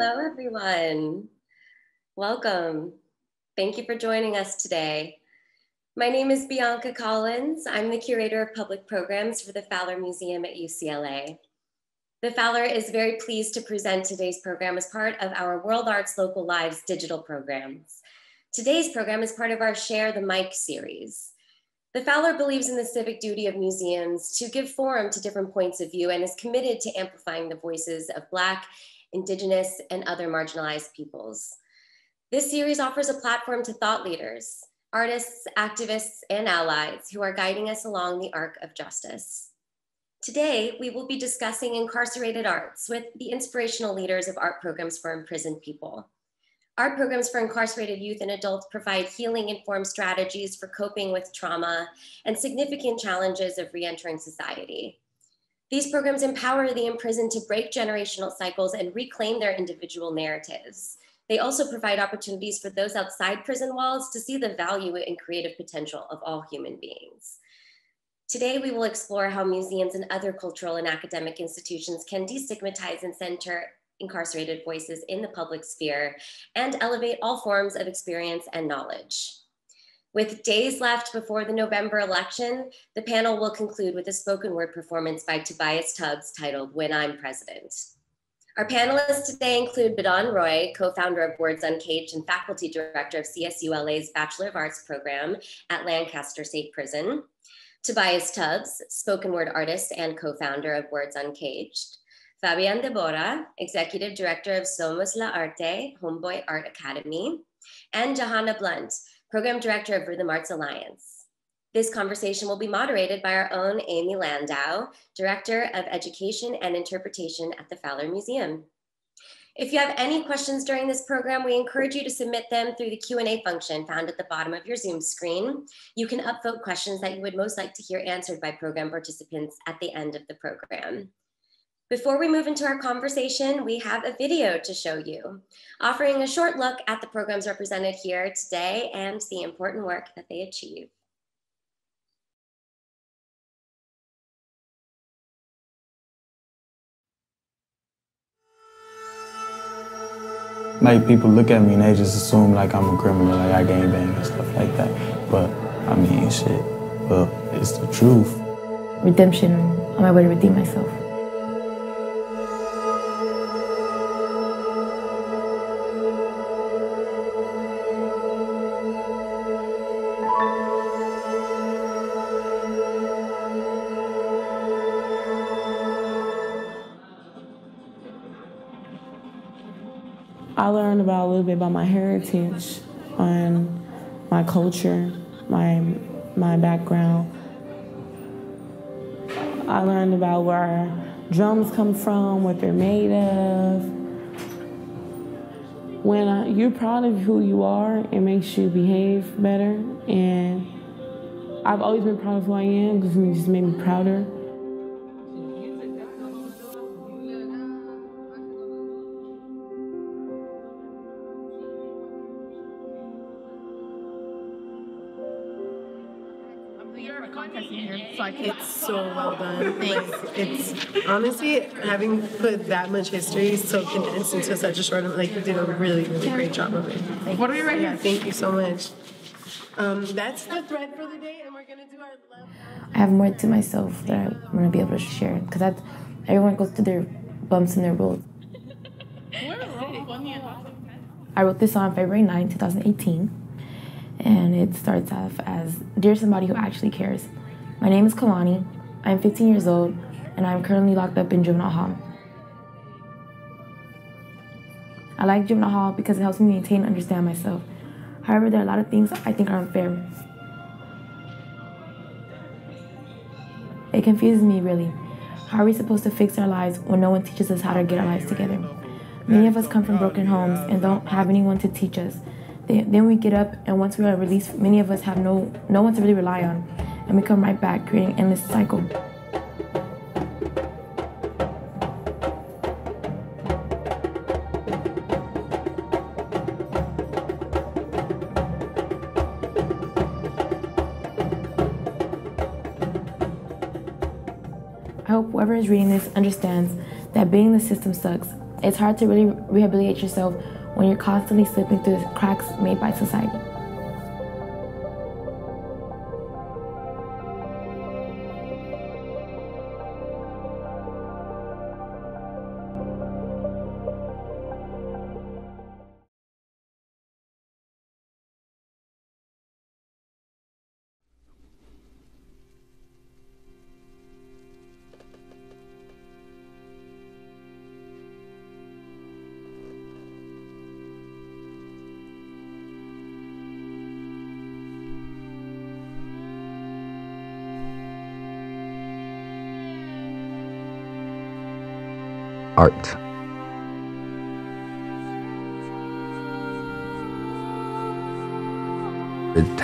Hello, everyone. Welcome. Thank you for joining us today. My name is Bianca Collins. I'm the curator of public programs for the Fowler Museum at UCLA. The Fowler is very pleased to present today's program as part of our World Arts Local Lives digital programs. Today's program is part of our Share the Mic series. The Fowler believes in the civic duty of museums to give forum to different points of view and is committed to amplifying the voices of Black, Indigenous, and other marginalized peoples. This series offers a platform to thought leaders, artists, activists, and allies who are guiding us along the arc of justice. Today, we will be discussing incarcerated arts with the inspirational leaders of art programs for imprisoned people. Art programs for incarcerated youth and adults provide healing informed strategies for coping with trauma and significant challenges of reentering society. These programs empower the imprisoned to break generational cycles and reclaim their individual narratives. They also provide opportunities for those outside prison walls to see the value and creative potential of all human beings. Today, we will explore how museums and other cultural and academic institutions can destigmatize and center incarcerated voices in the public sphere and elevate all forms of experience and knowledge. With days left before the November election, the panel will conclude with a spoken word performance by Tobias Tubbs titled When I'm President. Our panelists today include Bidhan Roy, co-founder of Words Uncaged and faculty director of CSULA's Bachelor of Arts program at Lancaster State Prison. Tobias Tubbs, spoken word artist and co-founder of Words Uncaged. Fabian Debora, executive director of Somos La Arte, Homeboy Art Academy. And Jahanna Blunt, Program Director of Rhythm Arts Alliance. This conversation will be moderated by our own Amy Landau, Director of Education and Interpretation at the Fowler Museum. If you have any questions during this program, we encourage you to submit them through the Q&A function found at the bottom of your Zoom screen. You can upvote questions that you would most like to hear answered by program participants at the end of the program. Before we move into our conversation, we have a video to show you, offering a short look at the programs represented here today and the important work that they achieve. Like people look at me and they just assume like I'm a criminal, like I gang bang and stuff like that. But I mean, shit, well, it's the truth. Redemption on my way to redeem myself. Bit about my heritage and my culture, my my background. I learned about where drums come from, what they're made of. When uh, you're proud of who you are, it makes you behave better. And I've always been proud of who I am because it just made me prouder. It's so well done. Like, it's honestly having put that much history so condensed into such a short amount. Like you did a really, really great job of it. What are we ready? Yeah, thank you so much. Um, that's the thread for the day, and we're gonna do our. Love. I have more to myself that I'm gonna be able to share because that everyone goes through their bumps in their roads. I wrote this on February 9, 2018, and it starts off as Dear somebody who actually cares. My name is Kalani. I'm 15 years old, and I'm currently locked up in juvenile hall. I like juvenile hall because it helps me maintain and understand myself. However, there are a lot of things I think are unfair. It confuses me really. How are we supposed to fix our lives when no one teaches us how to get our lives together? Many of us come from broken homes and don't have anyone to teach us. Then we get up, and once we are released, many of us have no, no one to really rely on and we come right back, creating endless cycle. I hope whoever is reading this understands that being the system sucks, It's hard to really rehabilitate yourself when you're constantly slipping through the cracks made by society.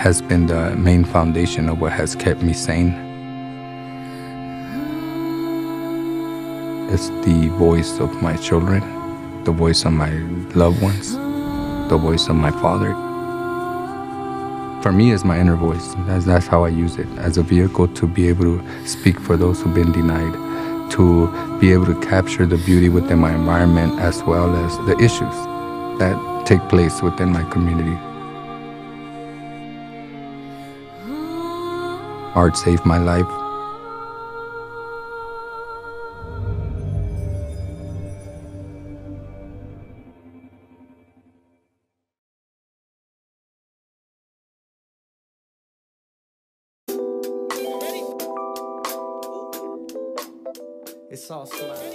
Has been the main foundation of what has kept me sane. It's the voice of my children, the voice of my loved ones, the voice of my father. For me, it's my inner voice. That's, that's how I use it as a vehicle to be able to speak for those who've been denied to be able to capture the beauty within my environment as well as the issues that take place within my community. Art saved my life.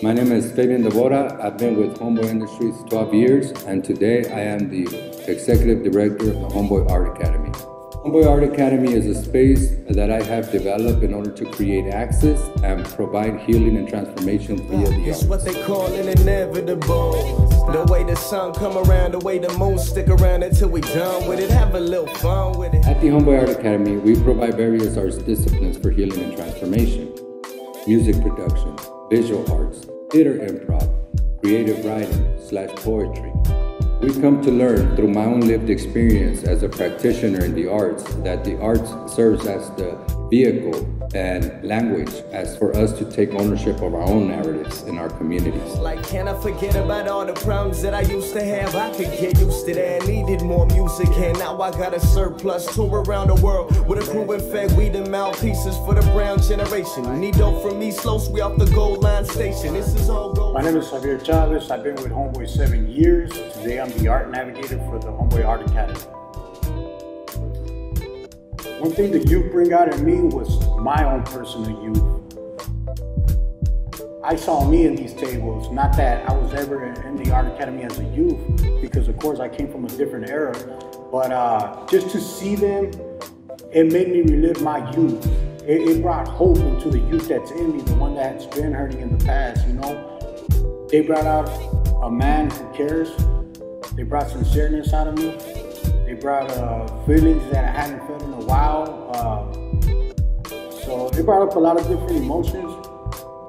My name is Fabian Debora. I've been with Homeboy Industries 12 years, and today I am the Executive Director of the Homeboy Art Academy. Homeboy Art Academy is a space that I have developed in order to create access and provide healing and transformation via the It's what they call an inevitable. The way the sun come around, the way the moon stick around until we done with it. Have a little fun with it. At the Homeboy Art Academy, we provide various arts disciplines for healing and transformation. Music production, visual arts, theater improv, creative writing slash poetry. We come to learn through my own lived experience as a practitioner in the arts that the arts serves as the vehicle and language as for us to take ownership of our own narratives in our communities. Like, can I forget about all the problems that I used to have? I could get used to that. Needed more music, and now I got a surplus. Tour around the world with a crew in fact, we the mouthpieces for the brown generation. Need dope from me, slow, we off the gold line station. This is all gold. My name is Javier Chavez. I've been with Homeboy seven years. Today I'm the art navigator for the Homeboy Art Academy. One thing the youth bring out in me was my own personal youth. I saw me in these tables, not that I was ever in the art academy as a youth, because of course I came from a different era, but uh, just to see them, it made me relive my youth. It, it brought hope into the youth that's in me, the one that's been hurting in the past, you know? They brought out a man who cares. They brought sincereness out of me. They brought uh, feelings that I hadn't felt in a while. Uh, so it brought up a lot of different emotions,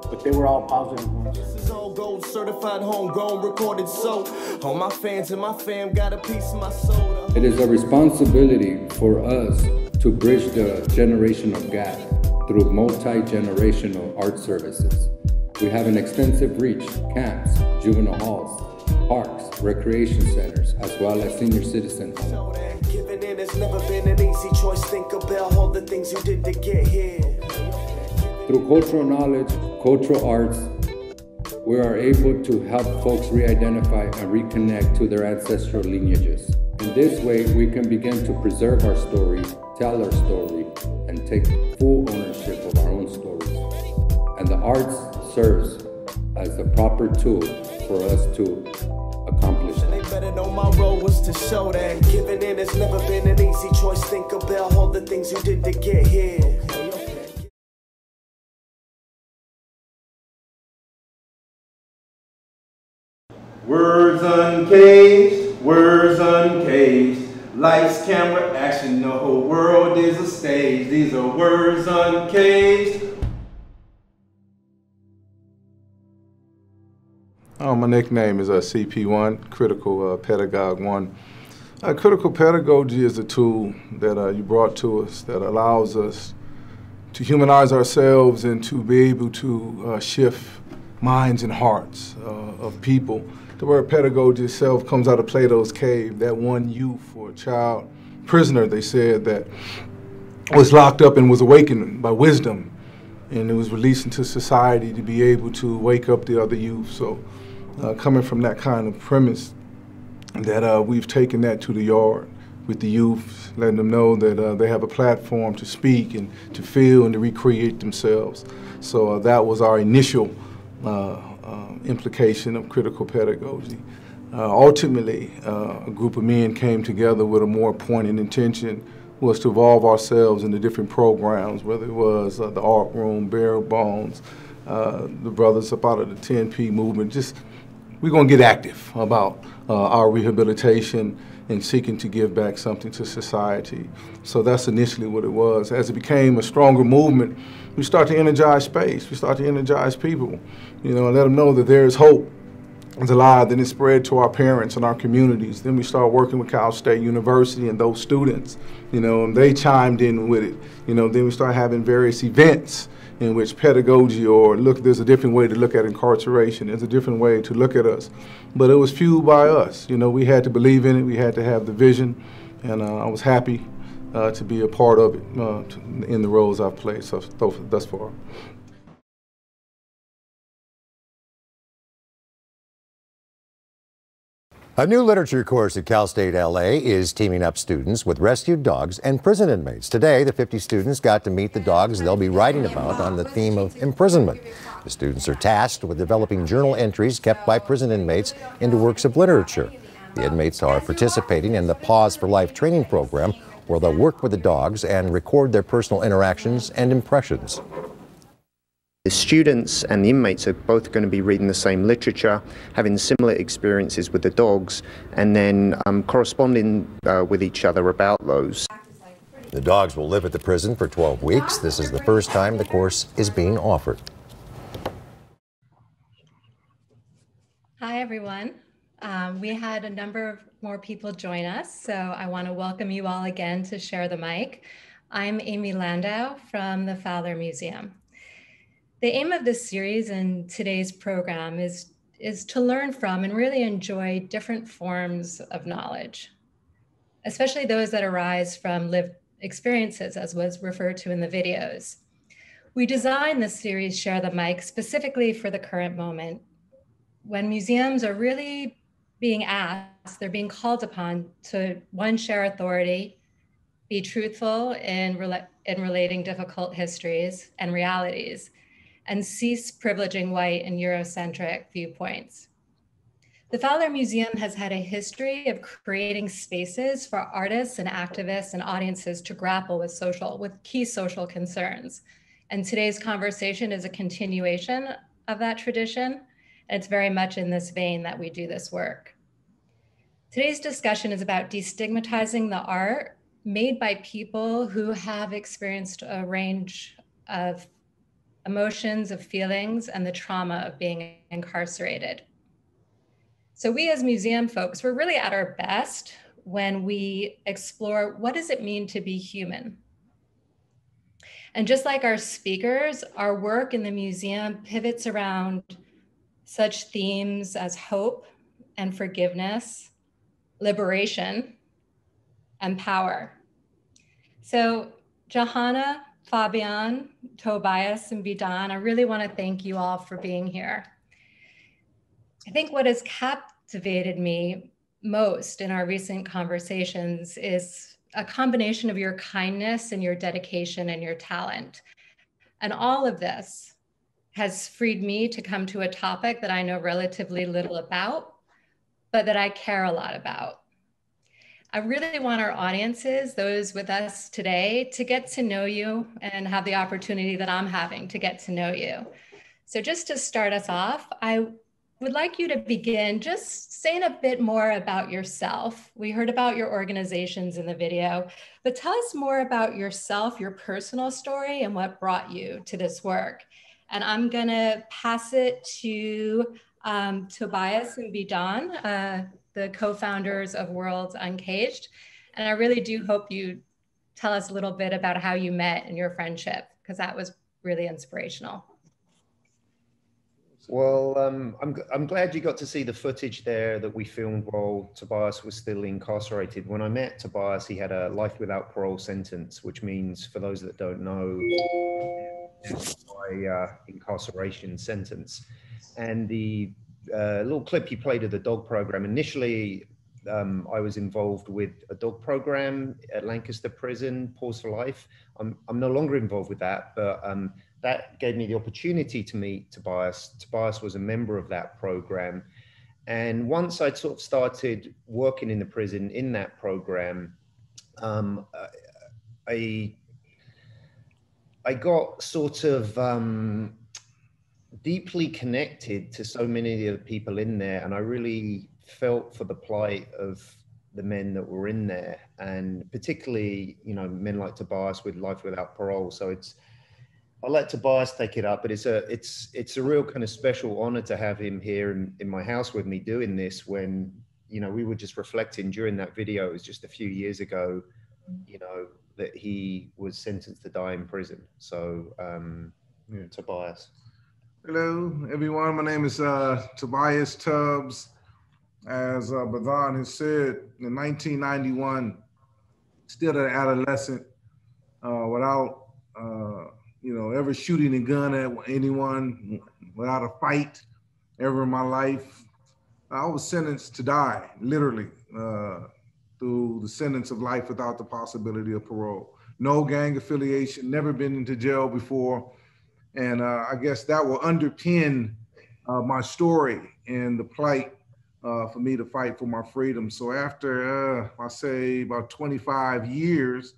but they were all positive ones. This is all gold certified, homegrown, recorded so. All my fans and my fam got a piece of my soul. It is a responsibility for us to bridge the generational gap through multi-generational art services. We have an extensive reach, camps, juvenile halls, parks, recreation centers, as well as senior citizen homes. Giving in has never been an easy choice. Think about all the things you did to get here. Through cultural knowledge, cultural arts, we are able to help folks re-identify and reconnect to their ancestral lineages. In this way, we can begin to preserve our story, tell our story, and take full ownership of our own stories. And the arts serves as the proper tool for us to accomplish that. They better know my role was to show that giving in has never been an easy choice. Think about all the things you did to get here. Words uncaged, words uncaged. Lights, camera, action, the whole world is a stage. These are words uncaged. My nickname is uh, CP1, Critical uh, Pedagogue 1. Uh, critical pedagogy is a tool that uh, you brought to us that allows us to humanize ourselves and to be able to uh, shift minds and hearts uh, of people. The word pedagogy itself comes out of Plato's cave, that one youth or child prisoner, they said, that was locked up and was awakened by wisdom and it was released into society to be able to wake up the other youth. So, uh, coming from that kind of premise, that uh, we've taken that to the yard with the youth, letting them know that uh, they have a platform to speak and to feel and to recreate themselves. So uh, that was our initial uh, uh, implication of critical pedagogy. ultimately, a group of men came together with a more pointed intention was to evolve ourselves into different programs, whether it was the art room, bare bones, the brothers up out of the 10P movement. Just we're going to get active about uh, our rehabilitation and seeking to give back something to society. So that's initially what it was. As it became a stronger movement, we start to energize space. We start to energize people, you know, and let them know that there is hope it's alive. Then it spread to our parents and our communities. Then we started working with Cal State University and those students, you know, and they chimed in with it. You know, then we started having various events in which pedagogy or look, there's a different way to look at incarceration. There's a different way to look at us. But it was fueled by us. You know, we had to believe in it. We had to have the vision. And uh, I was happy uh, to be a part of it uh, in the roles I've played so, thus far. A new literature course at Cal State LA is teaming up students with rescued dogs and prison inmates. Today, the 50 students got to meet the dogs they'll be writing about on the theme of imprisonment. The students are tasked with developing journal entries kept by prison inmates into works of literature. The inmates are participating in the Paws for Life training program, where they'll work with the dogs and record their personal interactions and impressions. The students and the inmates are both going to be reading the same literature, having similar experiences with the dogs, and then um, corresponding uh, with each other about those. The dogs will live at the prison for 12 weeks. This is the first time the course is being offered. Hi, everyone. Um, we had a number of more people join us, so I want to welcome you all again to share the mic. I'm Amy Landau from the Fowler Museum. The aim of this series and today's program is, is to learn from and really enjoy different forms of knowledge, especially those that arise from lived experiences, as was referred to in the videos. We designed this series, Share the Mic, specifically for the current moment when museums are really being asked, they're being called upon to one, share authority, be truthful in, rela- in relating difficult histories and realities, and cease privileging white and Eurocentric viewpoints. The Fowler Museum has had a history of creating spaces for artists and activists and audiences to grapple with social, with key social concerns. And today's conversation is a continuation of that tradition. And it's very much in this vein that we do this work. Today's discussion is about destigmatizing the art made by people who have experienced a range of emotions, of feelings, and the trauma of being incarcerated. So we as museum folks, we're really at our best when we explore what does it mean to be human? And just like our speakers, our work in the museum pivots around such themes as hope and forgiveness, liberation, and power. So Jahanna Fabian, Tobias, and Bidhan, I really want to thank you all for being here. I think what has captivated me most in our recent conversations is a combination of your kindness and your dedication and your talent. And all of this has freed me to come to a topic that I know relatively little about, but that I care a lot about. I really want our audiences, those with us today, to get to know you and have the opportunity that I'm having to get to know you. So, just to start us off, I would like you to begin just saying a bit more about yourself. We heard about your organizations in the video, but tell us more about yourself, your personal story, and what brought you to this work. And I'm going to pass it to um, Tobias and Bidhan. Uh, the co-founders of Words Uncaged. And I really do hope you tell us a little bit about how you met and your friendship, because that was really inspirational. Well, um, I'm, I'm glad you got to see the footage there that we filmed while Tobias was still incarcerated. When I met Tobias, he had a life without parole sentence, which means, for those that don't know, by uh, incarceration sentence. And the uh, little clip he played of the dog program, initially um, I was involved with a dog program at Lancaster Prison, Paws for Life. I'm, I'm no longer involved with that, but um, that gave me the opportunity to meet Tobias. Tobias was a member of that program. And once I'd sort of started working in the prison in that program, um, I, I got sort of um, deeply connected to so many of the people in there. And I really felt for the plight of the men that were in there and particularly, you know, men like Tobias with life without parole. So it's, I'll let Tobias take it up, but it's a it's it's a real kind of special honor to have him here in, in my house with me doing this when you know we were just reflecting during that video it was just a few years ago you know that he was sentenced to die in prison so um yeah, tobias hello everyone my name is uh tobias tubbs as uh Badhan has said in 1991 still an adolescent uh without uh you know, ever shooting a gun at anyone without a fight ever in my life. I was sentenced to die, literally, uh, through the sentence of life without the possibility of parole. No gang affiliation, never been into jail before. And uh, I guess that will underpin uh, my story and the plight uh, for me to fight for my freedom. So after, uh, I say, about 25 years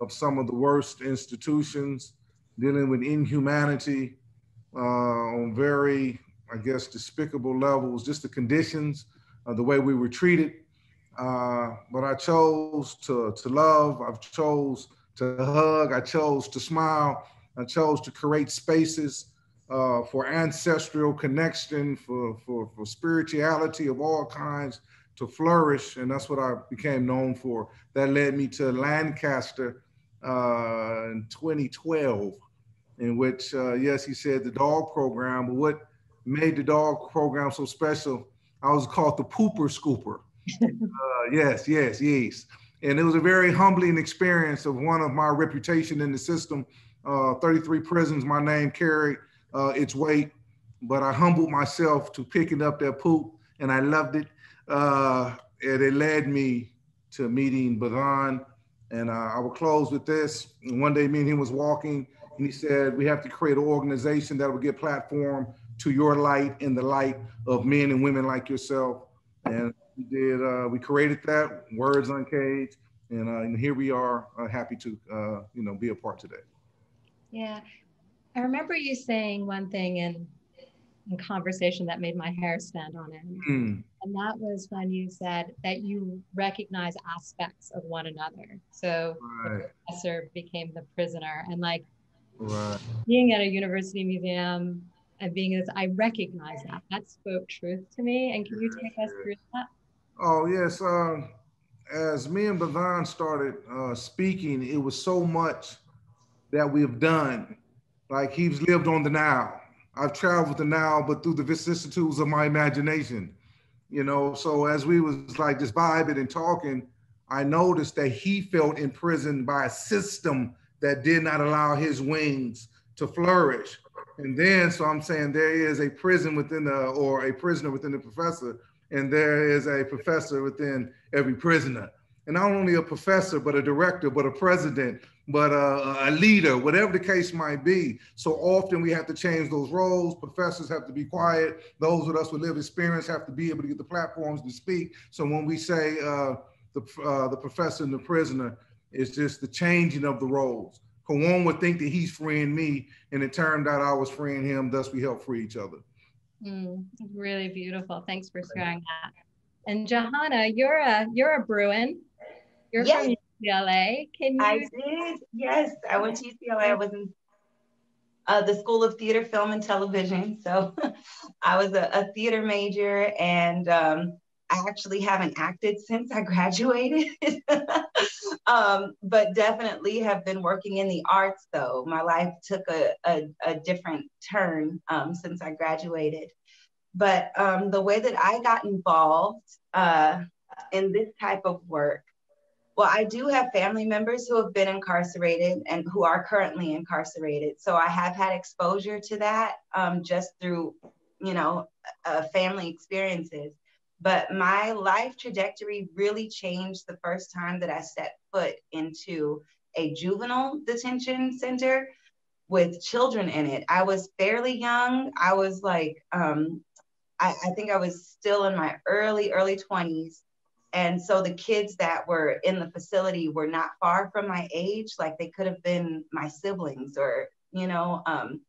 of some of the worst institutions, dealing with inhumanity uh, on very, I guess, despicable levels, just the conditions, the way we were treated. Uh, but I chose to, to love, I chose to hug, I chose to smile, I chose to create spaces uh, for ancestral connection, for, for, for spirituality of all kinds to flourish. And that's what I became known for. That led me to Lancaster uh, in 2012 in which, uh, yes, he said the dog program, but what made the dog program so special, I was called the pooper scooper. uh, yes, yes, yes. And it was a very humbling experience of one of my reputation in the system. Uh, 33 prisons, my name carried uh, its weight, but I humbled myself to picking up that poop and I loved it. Uh, and it led me to meeting Badhan. And uh, I will close with this. One day, me and him was walking and he said, we have to create an organization that will get platform to your light and the light of men and women like yourself. And we did, uh, we created that, Words Uncaged. And, uh, and here we are, happy to, you know, be a part today. Yeah. I remember you saying one thing in, in conversation that made my hair stand on end. Mm. And that was when you said that you recognize aspects of one another. So right. the professor became the prisoner. And like, Right. Being at a university museum and being as I recognize that. That spoke truth to me. And can you take us through that? Oh yes. Um, as me and Badhan started uh, speaking, it was so much that we've done. Like he's lived on the now. I've traveled the now, but through the vicissitudes of my imagination. You know, so as we was like just vibing and talking, I noticed that he felt imprisoned by a system that did not allow his wings to flourish. And then, so I'm saying there is a prison within the, or a prisoner within the professor, and there is a professor within every prisoner. And not only a professor, but a director, but a president, but a, a leader, whatever the case might be. So often we have to change those roles. Professors have to be quiet. Those with us with lived experience have to be able to get the platforms to speak. So when we say uh, the, uh, the professor and the prisoner, it's just the changing of the roles. One would think that he's freeing me, and it turned out I was freeing him. Thus, we help free each other. Mm, really beautiful. Thanks for sharing that. And Jahanna, you're a you're a Bruin. You're yes. from UCLA. Can you? I did. Yes, I went to UCLA. I was in uh, the School of Theater, Film, and Television. So I was a, a theater major, and um, I actually haven't acted since I graduated. um, but definitely have been working in the arts though. My life took a, a, a different turn um, since I graduated. But um, the way that I got involved uh, in this type of work, well, I do have family members who have been incarcerated and who are currently incarcerated. So I have had exposure to that um, just through, you know, uh, family experiences. But my life trajectory really changed the first time that I set foot into a juvenile detention center with children in it. I was fairly young. I was like, um, I, I think I was still in my early, early 20s. And so the kids that were in the facility were not far from my age. Like they could have been my siblings or, you know, um,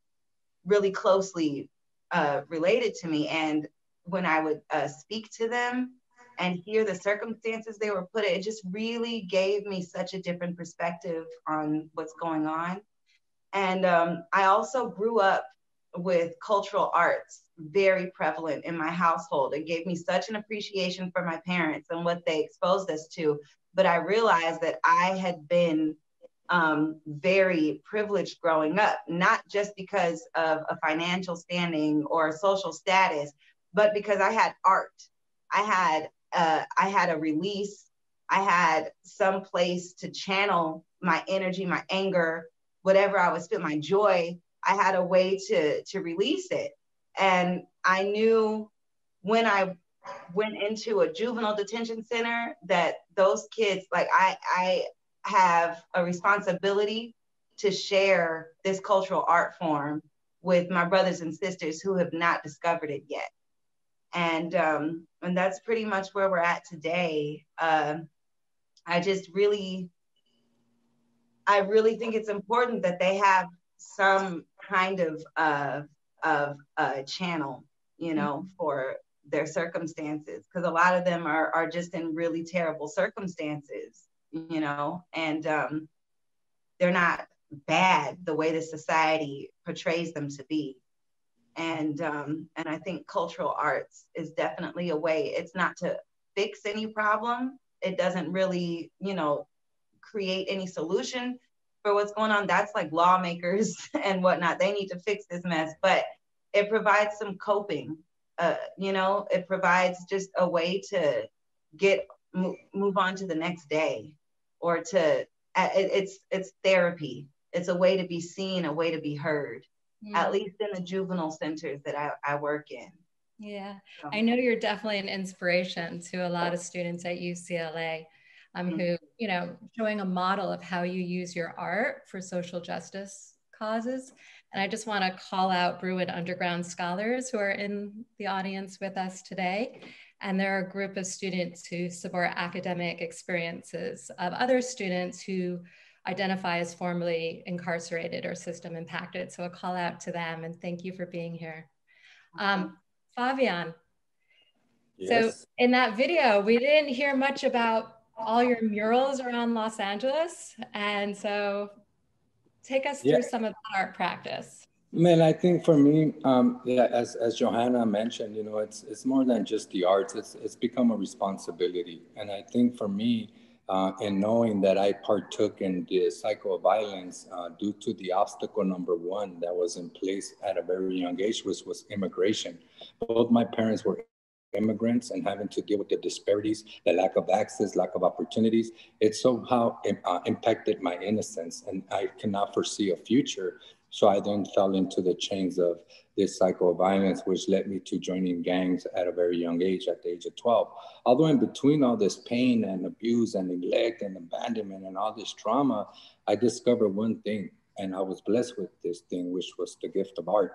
really closely uh, related to me. And when I would uh, speak to them and hear the circumstances they were put in, it just really gave me such a different perspective on what's going on. And um, I also grew up with cultural arts very prevalent in my household. It gave me such an appreciation for my parents and what they exposed us to. But I realized that I had been um, very privileged growing up, not just because of a financial standing or a social status, but because I had art. I had uh, I had a release. I had some place to channel my energy, my anger, whatever I was feeling, my joy I had a way to to release it. And I knew when I went into a juvenile detention center that those kids, like I, I have a responsibility to share this cultural art form with my brothers and sisters who have not discovered it yet. And um, and that's pretty much where we're at today. Uh, I just really, I really think it's important that they have some kind of uh, of a channel, you know, mm-hmm. for their circumstances because a lot of them are are just in really terrible circumstances, you know, and um, they're not bad the way the society portrays them to be. And um, and I think cultural arts is definitely a way. It's not to fix any problem. It doesn't really, you know, create any solution for what's going on. That's like lawmakers and whatnot. They need to fix this mess, but it provides some coping. Uh, you know, it provides just a way to get move on to the next day, or to it, it's it's therapy. It's a way to be seen, a way to be heard. Mm. At least in the juvenile centers that I, I work in. Yeah, I know you're definitely an inspiration to a lot of students at UCLA um, mm-hmm. who, you know, showing a model of how you use your art for social justice causes. And I just want to call out Bruin Underground scholars who are in the audience with us today. And they're a group of students who support academic experiences of other students who identify as formerly incarcerated or system impacted. So a call out to them and thank you for being here. Um, Fabian, yes. so in that video, we didn't hear much about all your murals around Los Angeles. And so take us yeah. through some of that art practice. Man, I think for me, um, yeah, as, as Jahanna mentioned, you know, it's, it's more than just the arts, it's, it's become a responsibility. And I think for me, uh, in knowing that I partook in the cycle of violence uh, due to the obstacle number one that was in place at a very young age, which was immigration. Both my parents were immigrants and having to deal with the disparities, the lack of access, lack of opportunities, it somehow uh, impacted my innocence and I cannot foresee a future. So I then fell into the chains of this cycle of violence, which led me to joining gangs at a very young age, at the age of 12. Although in between all this pain and abuse and neglect and abandonment and all this trauma, I discovered one thing, and I was blessed with this thing, which was the gift of art.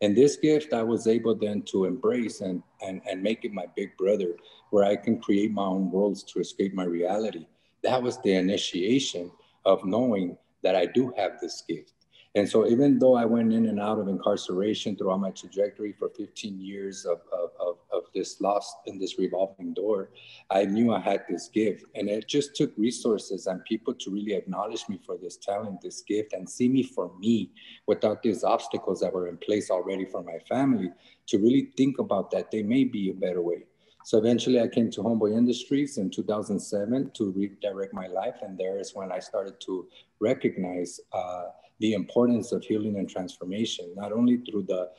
And this gift I was able then to embrace and, and, and make it my big brother, where I can create my own worlds to escape my reality. That was the initiation of knowing that I do have this gift. And so even though I went in and out of incarceration throughout my trajectory for 15 years of, of, of, of this lost in this revolving door, I knew I had this gift. And it just took resources and people to really acknowledge me for this talent, this gift, and see me for me without these obstacles that were in place already for my family to really think about that there may be a better way So eventually I came to Homeboy Industries in 2007 to redirect my life. And there is when I started to recognize uh, the importance of healing and transformation, not only through the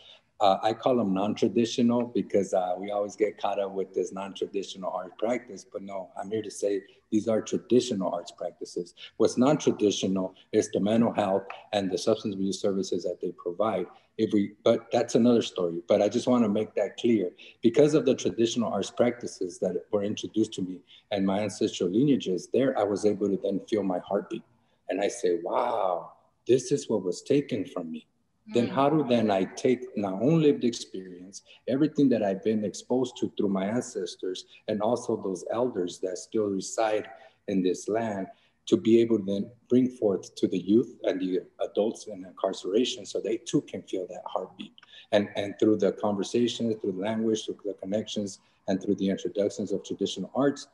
uh, I call them non-traditional because uh, we always get caught up with this non-traditional art practice. But no, I'm here to say these are traditional arts practices. What's non-traditional is the mental health and the substance abuse services that they provide. If we, but that's another story. But I just want to make that clear because of the traditional arts practices that were introduced to me and my ancestral lineages. There, I was able to then feel my heartbeat, and I say, "Wow, this is what was taken from me." then mm. how do then I take my own lived experience, everything that I've been exposed to through my ancestors, and also those elders that still reside in this land, to be able to then bring forth to the youth and the adults in incarceration so they too can feel that heartbeat. And, and through the conversations, through the language, through the connections, and through the introductions of traditional arts,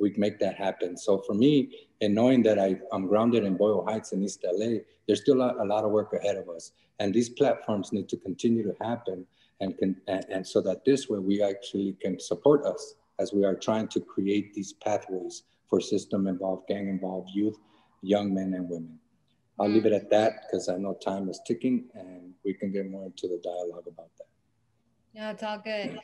we make that happen. So for me, and knowing that I, I'm grounded in Boyle Heights in East LA, there's still a, a, lot of work ahead of us. And these platforms need to continue to happen and, can, and, and so that this way we actually can support us as we are trying to create these pathways for system involved, gang involved youth, young men and women. I'll leave it at that because I know time is ticking and we can get more into the dialogue about that. Yeah, it's all good.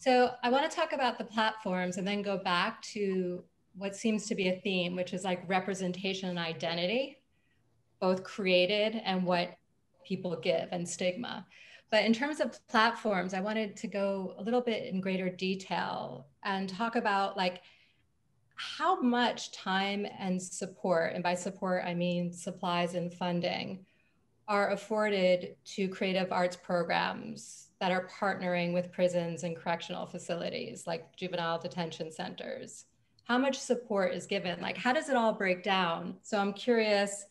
So I want to talk about the platforms and then go back to what seems to be a theme, which is like representation and identity, both created and what people give and stigma. But in terms of platforms, I wanted to go a little bit in greater detail and talk about like how much time and support, and by support, I mean supplies and funding, are afforded to creative arts programs that are partnering with prisons and correctional facilities like juvenile detention centers? How much support is given? Like, how does it all break down? So I'm curious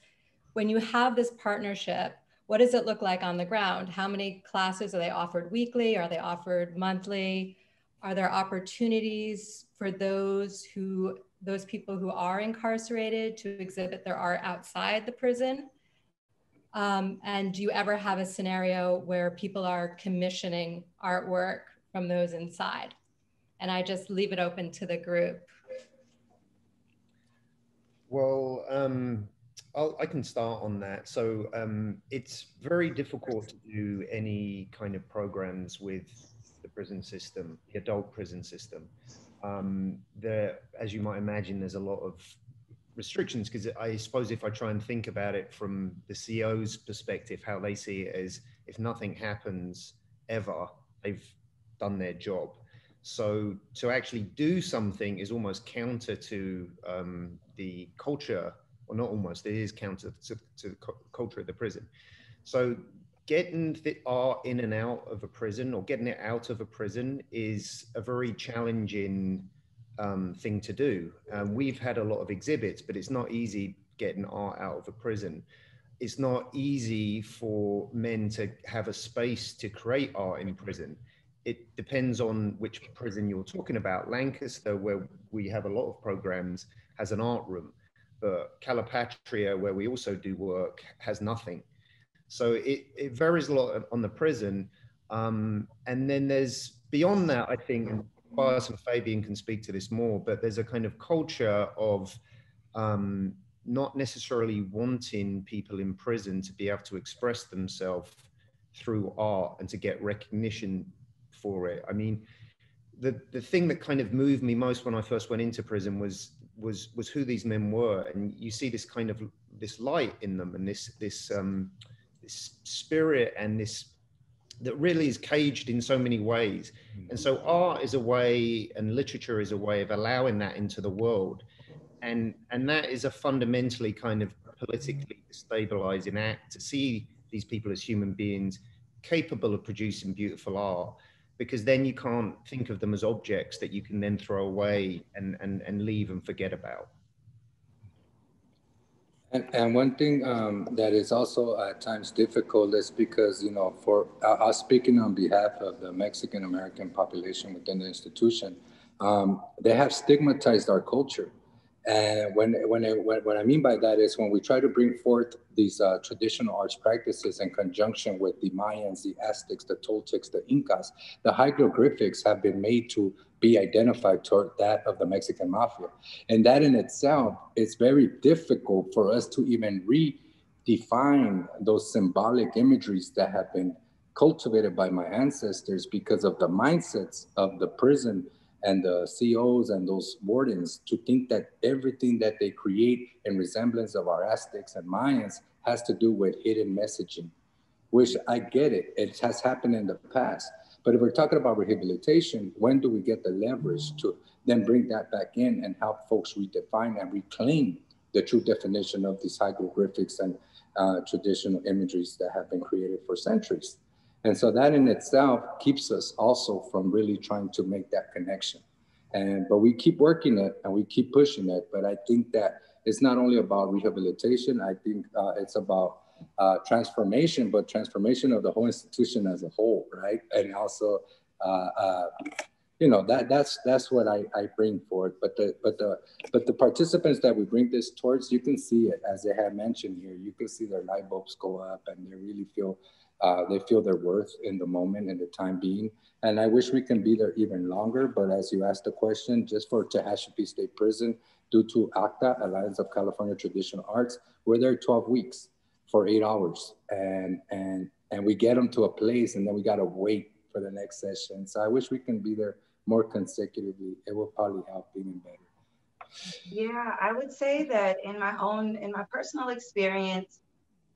when you have this partnership, what does it look like on the ground? How many classes are they offered weekly? Are they offered monthly? Are there opportunities for those who those people who are incarcerated to exhibit their art outside the prison? Um, and do you ever have a scenario where people are commissioning artwork from those inside? And I just leave it open to the group. Well, um, i can start on that. So um, it's very difficult to do any kind of programs with the prison system, the adult prison system. Um, there, as you might imagine, there's a lot of restrictions because I suppose if I try and think about it from the CO's perspective, how they see it is if nothing happens ever, they've done their job. So to actually do something is almost counter to um, the culture, or not almost, it is counter to, to the culture of the prison. So getting the art in and out of a prison or getting it out of a prison is a very challenging um, thing to do. Um, we've had a lot of exhibits, but it's not easy getting art out of a prison. It's not easy for men to have a space to create art in prison. It depends on which prison you're talking about. Lancaster, where we have a lot of programs, has an art room, but Calipatria, where we also do work, has nothing. So it, it varies a lot on the prison. Um, and then there's beyond that, I think, Tobias and Fabian can speak to this more, but there's a kind of culture of um, not necessarily wanting people in prison to be able to express themselves through art and to get recognition for it. I mean, the the thing that kind of moved me most when I first went into prison was was was who these men were, and you see this kind of this light in them and this this um, this spirit and this that really is caged in so many ways. And so mm-hmm. art is a way and literature is a way of allowing that into the world. And, and that is a fundamentally kind of politically stabilizing act to see these people as human beings capable of producing beautiful art because then you can't think of them as objects that you can then throw away and, and, and leave and forget about. And, and one thing um, that is also at times difficult is because, you know, for uh, speaking on behalf of the Mexican American population within the institution, um, they have stigmatized our culture. And when, when, when, what I mean by that is when we try to bring forth these uh, traditional arts practices in conjunction with the Mayans, the Aztecs, the Toltecs, the Incas, the hieroglyphics have been made to be identified toward that of the Mexican mafia. And that in itself is very difficult for us to even redefine those symbolic imageries that have been cultivated by my ancestors because of the mindsets of the prison and the CEOs and those wardens to think that everything that they create in resemblance of our Aztecs and Mayans has to do with hidden messaging, which I get it. It has happened in the past. But if we're talking about rehabilitation, when do we get the leverage to then bring that back in and help folks redefine and reclaim the true definition of these hieroglyphics and uh, traditional imageries that have been created for centuries? And so that in itself keeps us also from really trying to make that connection. And but we keep working it and we keep pushing it. But I think that it's not only about rehabilitation. I think uh, it's about uh, transformation, but transformation of the whole institution as a whole, right? And also, uh, uh you know, that that's that's what I, I bring forward. But the but the but the participants that we bring this towards, you can see it as they have mentioned here. You can see their light bulbs go up, and they really feel uh, they feel their worth in the moment and the time being. And I wish we can be there even longer. But as you asked the question, just for Tehachapi State Prison, due to ACTA, Alliance of California Traditional Arts, we're there 12 weeks for eight hours. And, and, and we get them to a place and then we got to wait for the next session. So I wish we can be there more consecutively. It will probably help even better. Yeah, I would say that in my own, in my personal experience,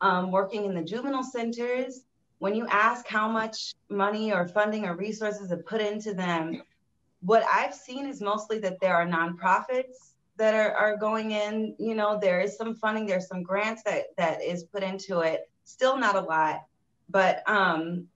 um, working in the juvenile centers, when you ask how much money or funding or resources are put into them, what I've seen is mostly that there are nonprofits that are, are going in. You know, there is some funding, there's some grants that that is put into it. Still not a lot, but um,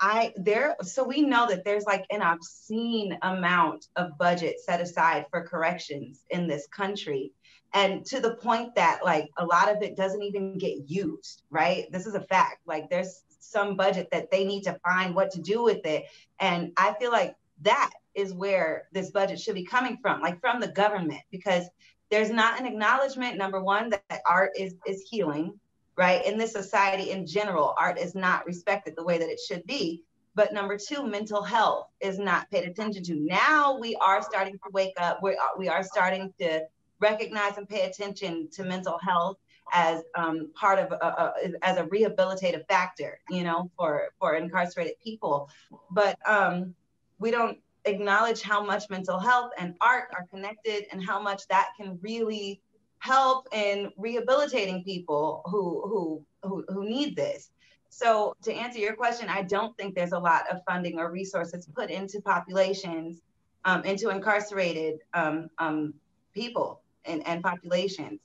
I there so we know that there's like an obscene amount of budget set aside for corrections in this country and to the point that like a lot of it doesn't even get used right this is a fact like there's some budget that they need to find what to do with it. And I feel like that is where this budget should be coming from, like from the government, because there's not an acknowledgement, number one, that, art is, is healing, right? In this society in general, art is not respected the way that it should be. But number two, mental health is not paid attention to. Now we are starting to wake up. We are, we are starting to recognize and pay attention to mental health as um, part of a, a, as a rehabilitative factor, you know, for for incarcerated people. But um, we don't acknowledge how much mental health and art are connected, and how much that can really help in rehabilitating people who who who, who need this. So to answer your question, I don't think there's a lot of funding or resources put into populations, um, into incarcerated um, um, people and, and populations.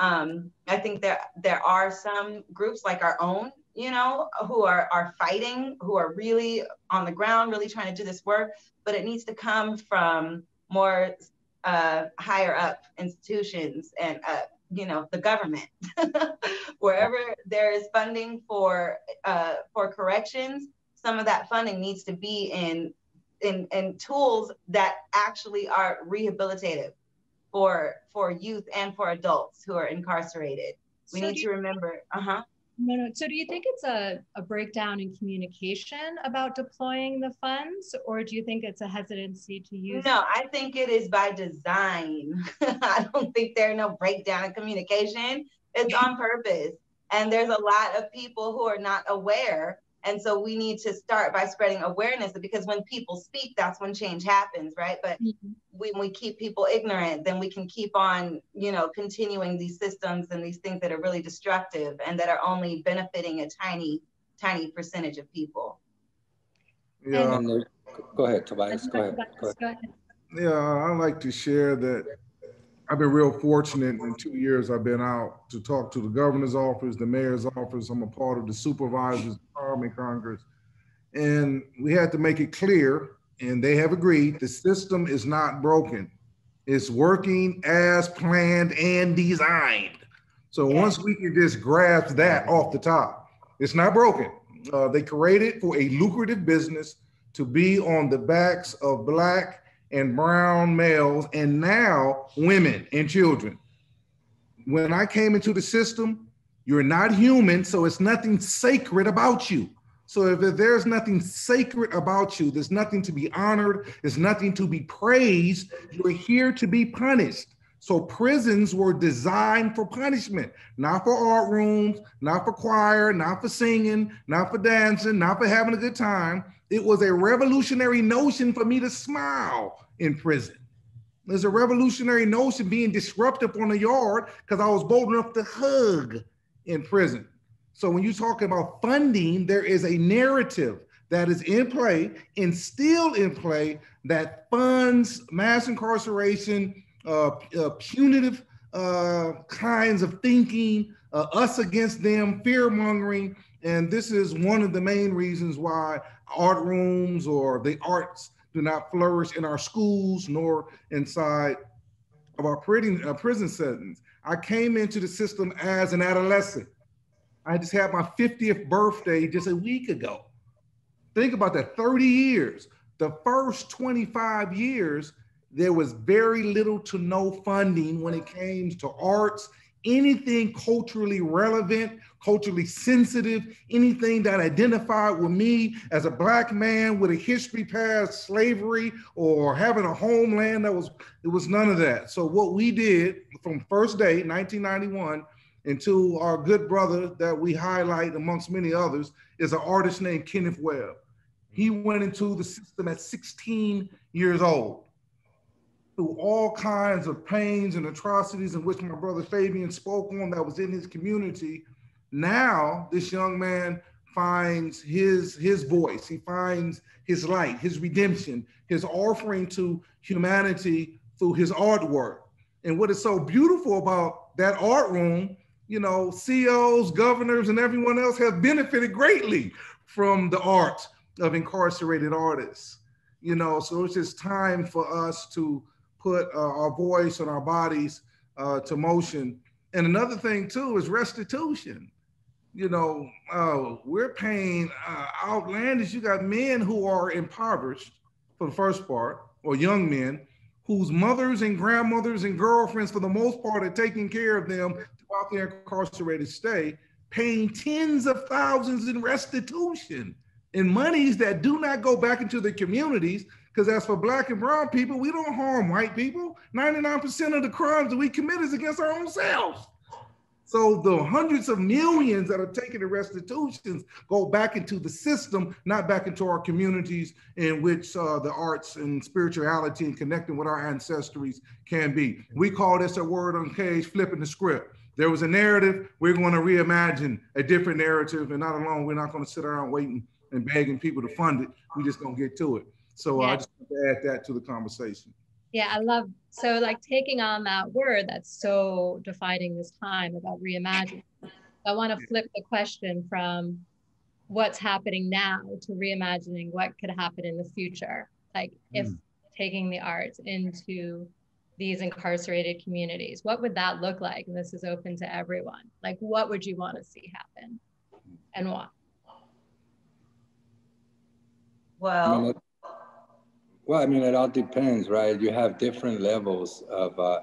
Um, I think that there are some groups like our own, you know, who are are fighting, who are really on the ground, really trying to do this work. But it needs to come from more uh, higher up institutions and uh, you know the government. Wherever there is funding for uh, for corrections, some of that funding needs to be in in, in tools that actually are rehabilitative for for youth and for adults who are incarcerated. We so need to remember, uh-huh. No, no. So do you think it's a, a breakdown in communication about deploying the funds, or do you think it's a hesitancy to use? No, I think it is by design. I don't think there's no breakdown in communication. It's on purpose. And there's a lot of people who are not aware and so we need to start by spreading awareness because when people speak, that's when change happens, right? But mm-hmm. when we keep people ignorant, then we can keep on, you know, continuing these systems and these things that are really destructive and that are only benefiting a tiny, tiny percentage of people. Yeah. And, go ahead, Tobias. Go ahead. Go ahead. Yeah, I like to share that I've been real fortunate in two years I've been out to talk to the governor's office, the mayor's office. I'm a part of the supervisors department Congress. And we had to make it clear, and they have agreed, the system is not broken. It's working as planned and designed. So once we can just grasp that off the top, it's not broken. Uh, they created for a lucrative business to be on the backs of black and brown males, and now women and children. When I came into the system, you're not human, so it's nothing sacred about you. So if there's nothing sacred about you, there's nothing to be honored, there's nothing to be praised, you're here to be punished. So prisons were designed for punishment, not for art rooms, not for choir, not for singing, not for dancing, not for having a good time. It was a revolutionary notion for me to smile in prison. There's a revolutionary notion being disruptive on the yard because I was bold enough to hug in prison. So when you talk about funding, there is a narrative that is in play and still in play that funds mass incarceration, uh, uh, punitive uh, kinds of thinking, uh, us against them, fear mongering. And this is one of the main reasons why art rooms or the arts do not flourish in our schools nor inside of our prison, uh, settings. I came into the system as an adolescent. I just had my 50th birthday just a week ago. Think about that 30 years. The first 25 years, there was very little to no funding when it came to arts, anything culturally relevant, culturally sensitive, anything that identified with me as a black man with a history past slavery or having a homeland that was it was none of that. So what we did from first day 1991 until our good brother that we highlight amongst many others is an artist named Kenneth Webb. He went into the system at 16 years old through all kinds of pains and atrocities in which my brother Fabian spoke on that was in his community. Now, this young man finds his his voice, he finds his light, his redemption, his offering to humanity through his artwork. And what is so beautiful about that art room, you know, CEOs, governors, and everyone else have benefited greatly from the art of incarcerated artists. You know, so it's just time for us to put uh, our voice and our bodies uh, to motion. And another thing too is restitution. You know, uh, we're paying uh, outlandish. You got men who are impoverished for the first part, or young men whose mothers and grandmothers and girlfriends, for the most part, are taking care of them throughout their incarcerated stay, paying tens of thousands in restitution in monies that do not go back into the communities because as for black and brown people, we don't harm white people. 99% of the crimes that we commit is against our own selves. So the hundreds of millions that are taken in restitutions go back into the system, not back into our communities in which uh, the arts and spirituality and connecting with our ancestries can be. We call this a Words Uncaged, flipping the script. There was a narrative, we're going to reimagine a different narrative, and not alone, we're not going to sit around waiting and begging people to fund it. We're just going to get to it. So uh, yeah. I just want to add that to the conversation. Yeah, I love so like taking on that word that's so defining this time about reimagining. I want to flip the question from what's happening now to reimagining what could happen in the future. Like if mm. taking the arts into these incarcerated communities, what would that look like? And this is open to everyone. Like what would you want to see happen and why? Well, well, I mean, it all depends, right? You have different levels of, uh,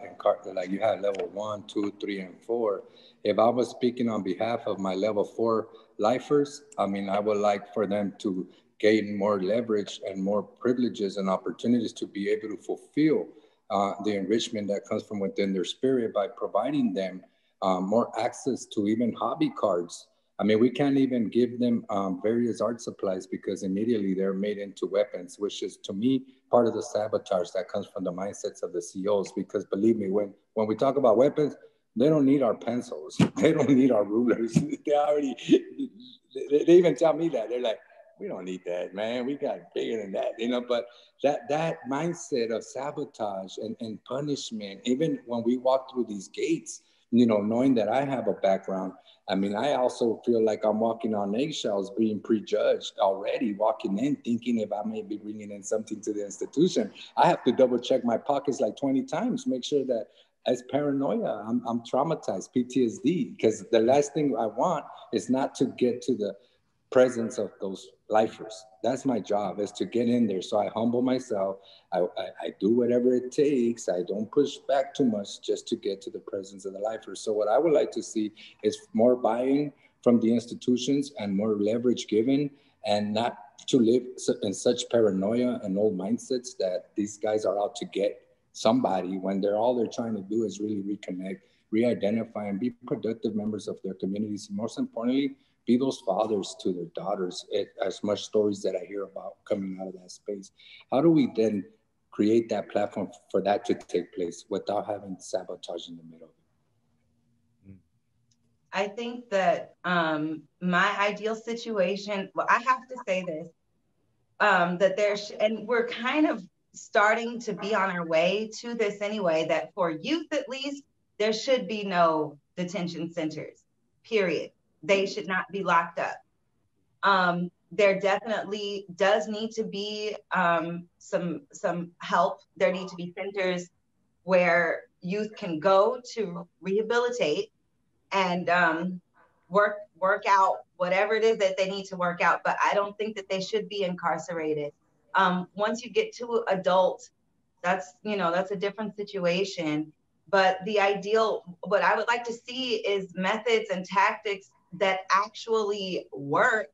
like you have level one, two, three, and four. If I was speaking on behalf of my level four lifers, I mean, I would like for them to gain more leverage and more privileges and opportunities to be able to fulfill uh, the enrichment that comes from within their spirit by providing them uh, more access to even hobby cards I mean, we can't even give them um, various art supplies because immediately they're made into weapons, which is to me part of the sabotage that comes from the mindsets of the CEOs. Because believe me, when when we talk about weapons, they don't need our pencils, they don't need our rulers. they already they, they even tell me that they're like, we don't need that, man. We got bigger than that, you know. But that that mindset of sabotage and, and punishment, even when we walk through these gates, you know, knowing that I have a background I mean, I also feel like I'm walking on eggshells, being prejudged already, walking in, thinking if I may be bringing in something to the institution. I have to double check my pockets like 20 times, make sure that as paranoia, I'm, I'm traumatized, PTSD, because the last thing I want is not to get to the presence of those lifers. That's my job is to get in there. So I humble myself. I, I, I, do whatever it takes. I don't push back too much just to get to the presence of the lifers. So what I would like to see is more buying from the institutions and more leverage given and not to live in such paranoia and old mindsets that these guys are out to get somebody when they're all they're trying to do is really reconnect, re-identify and be productive members of their communities. Most importantly, be those fathers to their daughters it, as much stories that I hear about coming out of that space. How do we then create that platform for that to take place without having sabotage in the middle? I think that um, my ideal situation, well, I have to say this, um, that there's, and we're kind of starting to be on our way to this anyway, that for youth at least, there should be no detention centers, period they should not be locked up. Um, there definitely does need to be um, some some help. There need to be centers where youth can go to rehabilitate and um, work work out whatever it is that they need to work out. But I don't think that they should be incarcerated. Um, once you get to adult, that's you know that's a different situation. But the ideal, what I would like to see is methods and tactics that actually work,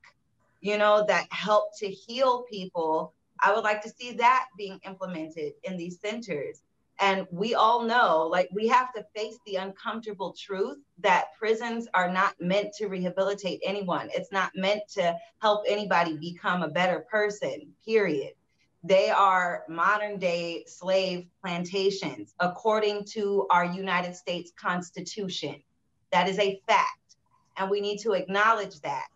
you know, that help to heal people, I would like to see that being implemented in these centers. And we all know, like, we have to face the uncomfortable truth that prisons are not meant to rehabilitate anyone. It's not meant to help anybody become a better person, period. They are modern day slave plantations according to our United States Constitution. That is a fact and we need to acknowledge that.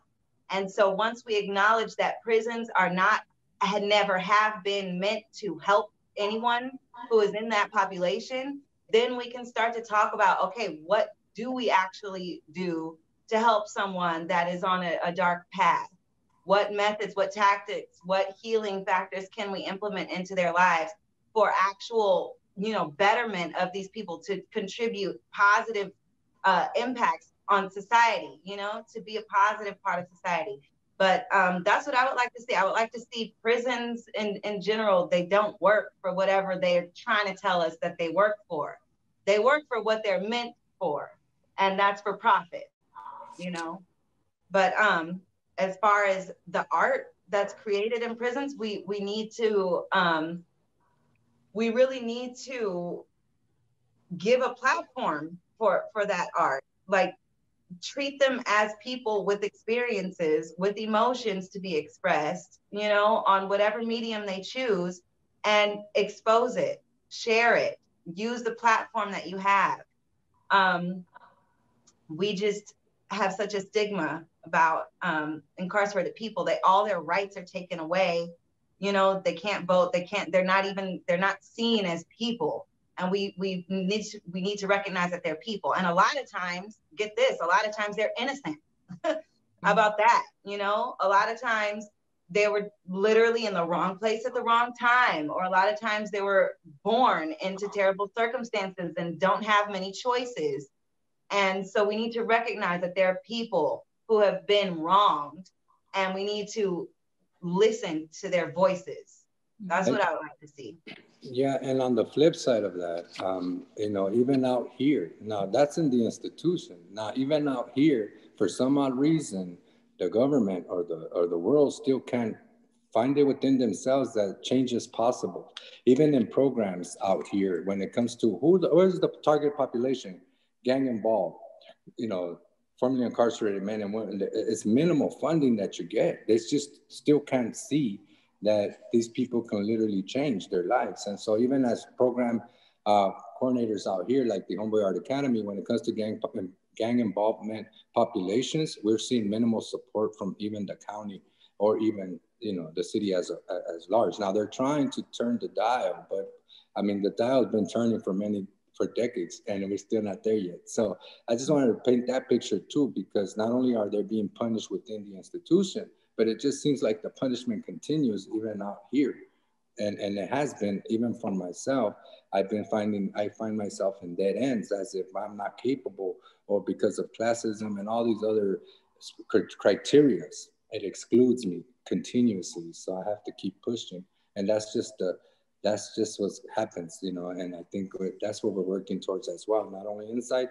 And so once we acknowledge that prisons are not, had never have been meant to help anyone who is in that population, then we can start to talk about okay, what do we actually do to help someone that is on a, a dark path? What methods, what tactics, what healing factors can we implement into their lives for actual, you know, betterment of these people to contribute positive uh, impacts on society, you know, to be a positive part of society. But um, that's what I would like to see. I would like to see prisons in, in general, they don't work for whatever they're trying to tell us that they work for. They work for what they're meant for, and that's for profit, you know. But um, as far as the art that's created in prisons, we we need to um, we really need to give a platform for for that art. Like treat them as people with experiences, with emotions to be expressed, you know, on whatever medium they choose and expose it, share it, use the platform that you have. Um, we just have such a stigma about um, incarcerated people that all their rights are taken away. You know, they can't vote, they can't, they're not even, they're not seen as people and we we need to we need to recognize that they're people. And a lot of times get this a lot of times they're innocent how mm-hmm. about that you know? A lot of times they were literally in the wrong place at the wrong time or a lot of times they were born into terrible circumstances and don't have many choices. And so we need to recognize that there are people who have been wronged and we need to listen to their voices. That's mm-hmm. what i would like to see yeah, and on the flip side of that, um, you know, even out here, now that's in the institution. Now, even out here, for some odd reason, the government or the or the world still can't find it within themselves that change is possible. Even in programs out here, when it comes to who the, what is the target population, gang involved, you know, formerly incarcerated men and women, it's minimal funding that you get. They just still can't see that these people can literally change their lives. And so even as program uh, coordinators out here, like the Homeboy Art Academy, when it comes to gang, gang involvement populations, we're seeing minimal support from even the county or even you know the city as a, as large. Now they're trying to turn the dial, but I mean the dial's been turning for many for decades and we're still not there yet. So I just wanted to paint that picture too, because not only are they being punished within the institution, but it just seems like the punishment continues even out here. And, and it has been even for myself i've been finding i find myself in dead ends as if i'm not capable or because of classism and all these other criterias it excludes me continuously. So I have to keep pushing. And that's just the, that's just what happens, you know, and I think that's what we're working towards as well, not only inside,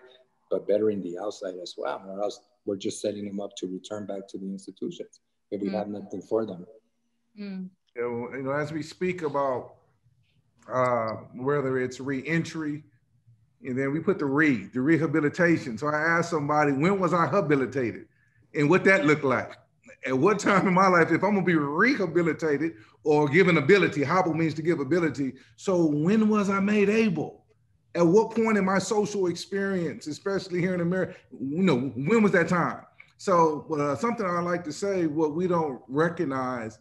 but bettering the outside as well, or else we're just setting them up to return back to the institutions if we mm. have nothing for them. Mm. You know, as we speak about uh, whether it's reentry, and then we put the re, the rehabilitation. So I asked somebody, when was I rehabilitated, and what that looked like? At what time in my life, if I'm gonna be rehabilitated or given ability, hobble means to give ability. So when was I made able? At what point in my social experience, especially here in America, you know, when was that time? So uh, something I like to say, what we don't recognize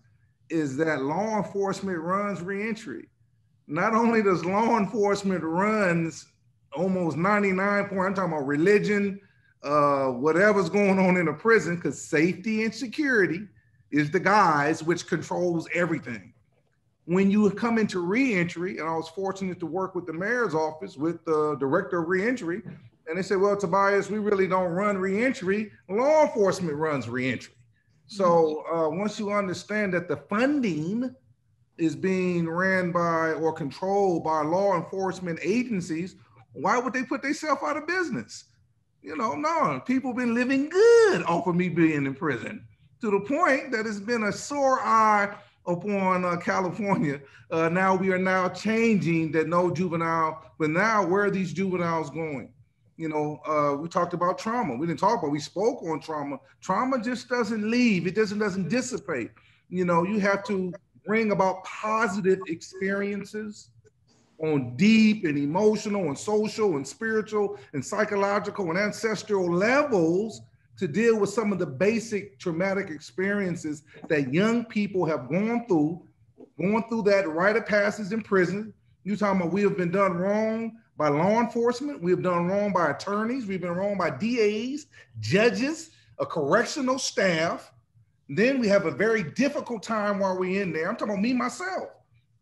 is that law enforcement runs reentry. Not only does law enforcement runs almost 99 point, I'm talking about religion, uh, whatever's going on in a prison, because safety and security is the guise which controls everything when you come into reentry, and I was fortunate to work with the mayor's office with the director of reentry, and they said, "Well, Tobias, we really don't run reentry. Law enforcement runs reentry." So uh, once you understand that the funding is being ran by or controlled by law enforcement agencies, why would they put themselves out of business? You know, no, people been living good off of me being in prison to the point that it's been a sore eye upon uh, California. Uh, now we are now changing that no juvenile, but now where are these juveniles going? You know, uh, we talked about trauma. We didn't talk about. We spoke on trauma. Trauma just doesn't leave. It doesn't doesn't dissipate. You know, you have to bring about positive experiences on deep and emotional and social and spiritual and psychological and ancestral levels to deal with some of the basic traumatic experiences that young people have gone through, going through that rite of passage in prison. You talking about we have been done wrong by law enforcement, we have done wrong by attorneys, we've been wrong by DAs, judges, a correctional staff. Then we have a very difficult time while we're in there. I'm talking about me myself.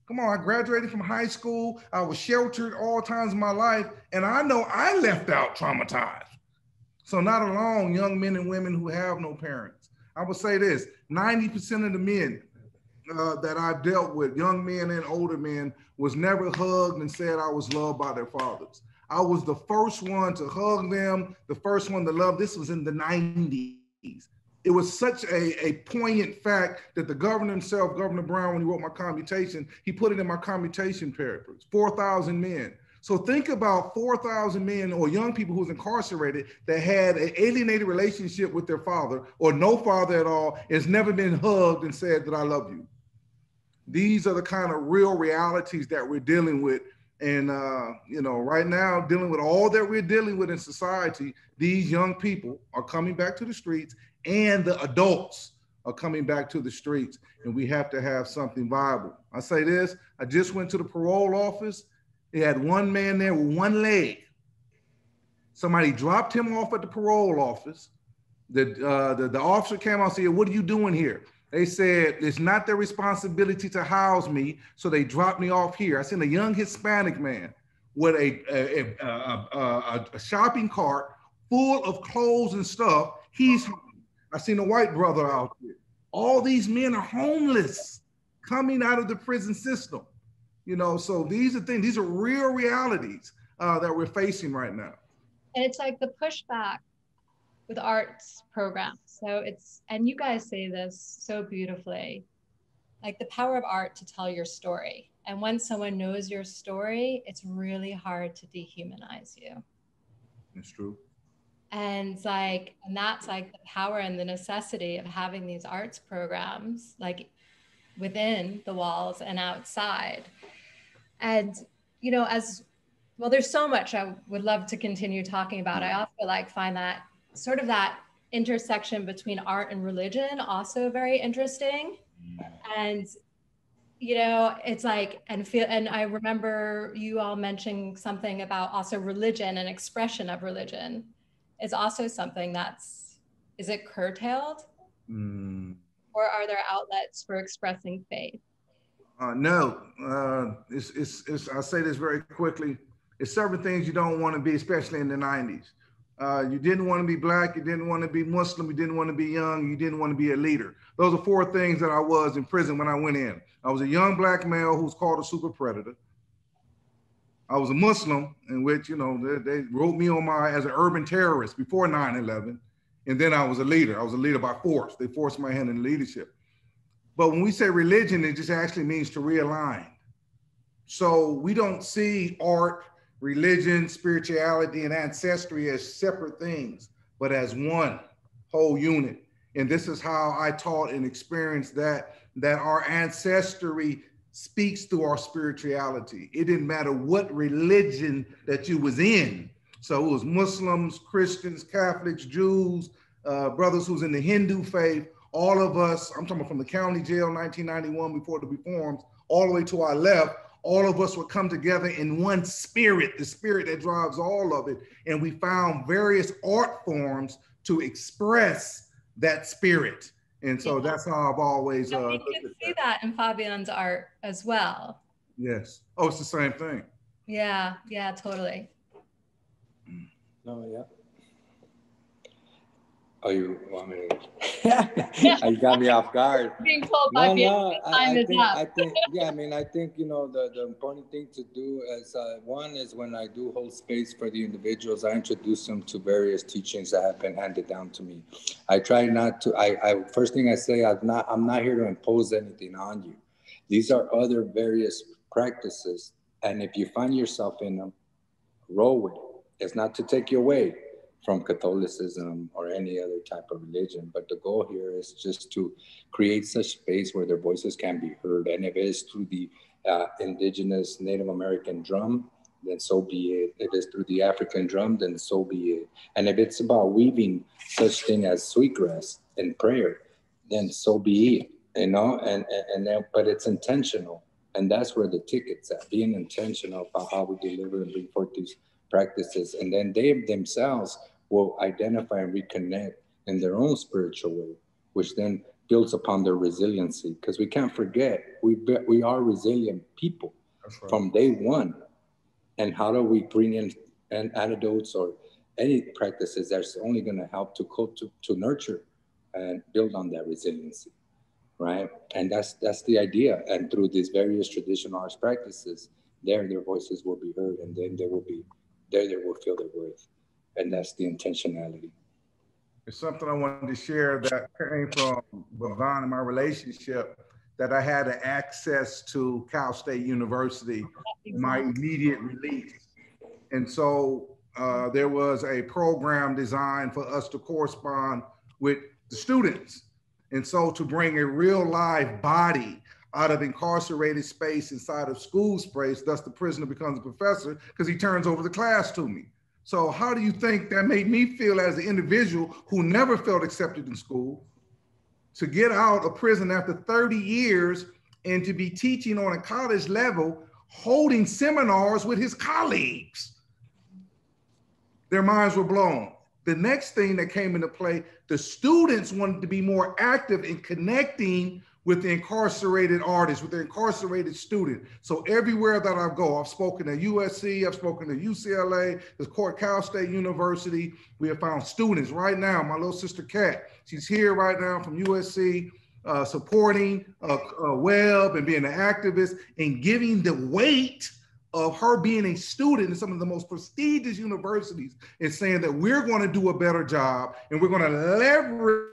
Come on, I graduated from high school. I was sheltered all times of my life, and I know I left out traumatized. So not alone young men and women who have no parents. I would say this, 90% of the men uh, that I've dealt with, young men and older men, was never hugged and said I was loved by their fathers. I was the first one to hug them, the first one to love. This was in the 90s. It was such a, a poignant fact that the governor himself, Governor Brown, when he wrote my commutation, he put it in my commutation papers, 4,000 men. So think about 4,000 men or young people who's incarcerated that had an alienated relationship with their father or no father at all, has never been hugged and said that I love you. These are the kind of real realities that we're dealing with. And, uh, you know, right now, dealing with all that we're dealing with in society, these young people are coming back to the streets and the adults are coming back to the streets. And we have to have something viable. I say this I just went to the parole office they had one man there with one leg. Somebody dropped him off at the parole office. The, uh, the, the officer came out and said, What are you doing here? They said, It's not their responsibility to house me. So they dropped me off here. I seen a young Hispanic man with a, a, a, a, a shopping cart full of clothes and stuff. He's I seen a white brother out there. All these men are homeless coming out of the prison system. You know, so these are things, these are real realities uh, that we're facing right now. And it's like the pushback with arts programs. So it's, and you guys say this so beautifully like the power of art to tell your story. And when someone knows your story, it's really hard to dehumanize you. It's true. And like, and that's like the power and the necessity of having these arts programs, like within the walls and outside. And, you know, as well, there's so much I would love to continue talking about. I also like find that sort of that intersection between art and religion also very interesting. And, you know, it's like, and feel, and I remember you all mentioning something about also religion and expression of religion is also something that's, is it curtailed? Mm. Or are there outlets for expressing faith? Uh, no, uh, it's, it's, it's, I'll say this very quickly. It's several things you don't want to be, especially in the 90s. Uh, you didn't want to be black. You didn't want to be Muslim. You didn't want to be young. You didn't want to be a leader. Those are four things that I was in prison when I went in. I was a young black male who was called a super predator. I was a Muslim, in which you know they, they wrote me on my as an urban terrorist before 9/11, and then I was a leader. I was a leader by force. They forced my hand in leadership. But when we say religion, it just actually means to realign. So we don't see art, religion, spirituality, and ancestry as separate things, but as one whole unit. And this is how I taught and experienced that that our ancestry speaks through our spirituality. It didn't matter what religion that you was in. So it was Muslims, Christians, Catholics, Jews, uh, brothers who's in the Hindu faith. All of us, I'm talking from the county jail 1991 before the reforms, all the way to our left, all of us would come together in one spirit, the spirit that drives all of it. And we found various art forms to express that spirit. And so yeah. that's how I've always. Uh, you can see that. that in Fabian's art as well. Yes. Oh, it's the same thing. Yeah. Yeah. Totally. No. Yeah. Oh, you want me to? you got me off guard. Being told by no, no, I, I, think, I think, yeah, I mean, I think, you know, the, the important thing to do is uh, one is when I do hold space for the individuals, I introduce them to various teachings that have been handed down to me. I try not to, I, I first thing I say, I'm not, I'm not here to impose anything on you. These are other various practices. And if you find yourself in them, roll with it. It's not to take you away from Catholicism or any other type of religion. But the goal here is just to create such space where their voices can be heard. And if it is through the uh, indigenous Native American drum, then so be it. If it's through the African drum, then so be it. And if it's about weaving such thing as sweetgrass in prayer, then so be it. You know, and and, and then, but it's intentional, and that's where the ticket's at. Being intentional about how we deliver and bring forth these practices, and then they themselves will identify and reconnect in their own spiritual way, which then builds upon their resiliency. Because we can't forget, we, be, we are resilient people right. from day one. And how do we bring in and antidotes or any practices that's only going to help to, to to nurture and build on that resiliency, right? And that's that's the idea. And through these various traditional arts practices, there their voices will be heard, and then they will be there. They will feel their worth and that's the intentionality. It's something I wanted to share that came from Bidhan and my relationship that I had access to Cal State University, my immediate release. And so uh, there was a program designed for us to correspond with the students. And so to bring a real live body out of incarcerated space inside of school space, thus the prisoner becomes a professor because he turns over the class to me. So, how do you think that made me feel as an individual who never felt accepted in school to get out of prison after 30 years and to be teaching on a college level, holding seminars with his colleagues? Their minds were blown. The next thing that came into play, the students wanted to be more active in connecting with the incarcerated artists, with the incarcerated student. So everywhere that I go, I've spoken at USC, I've spoken at UCLA, the Court Cal State University. We have found students right now. My little sister Kat, she's here right now from USC, uh, supporting uh, uh, Webb and being an activist and giving the weight of her being a student in some of the most prestigious universities and saying that we're going to do a better job and we're going to leverage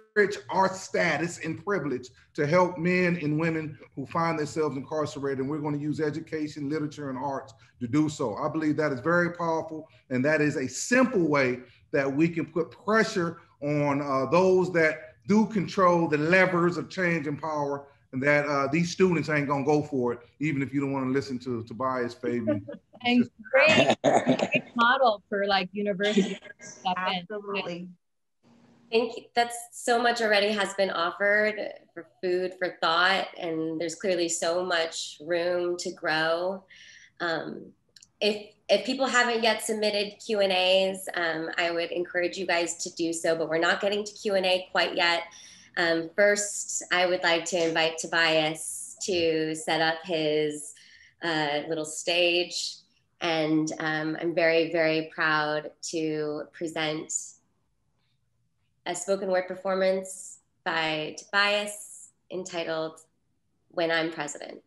our status and privilege to help men and women who find themselves incarcerated. And we're going to use education, literature, and arts to do so. I believe that is very powerful, and that is a simple way that we can put pressure on uh, those that do control the levers of change and power. And that uh, these students ain't gonna go for it, even if you don't want to listen to Tobias Fabian. and great, great model for like universities. Absolutely. Thank you. That's so much already has been offered for food for thought, and there's clearly so much room to grow. Um, if if people haven't yet submitted Q and A's, um, I would encourage you guys to do so. But we're not getting to Q and A quite yet. Um, first, I would like to invite Tobias to set up his uh, little stage And um, I'm very, very proud to present a spoken word performance by Tobias entitled When I'm President.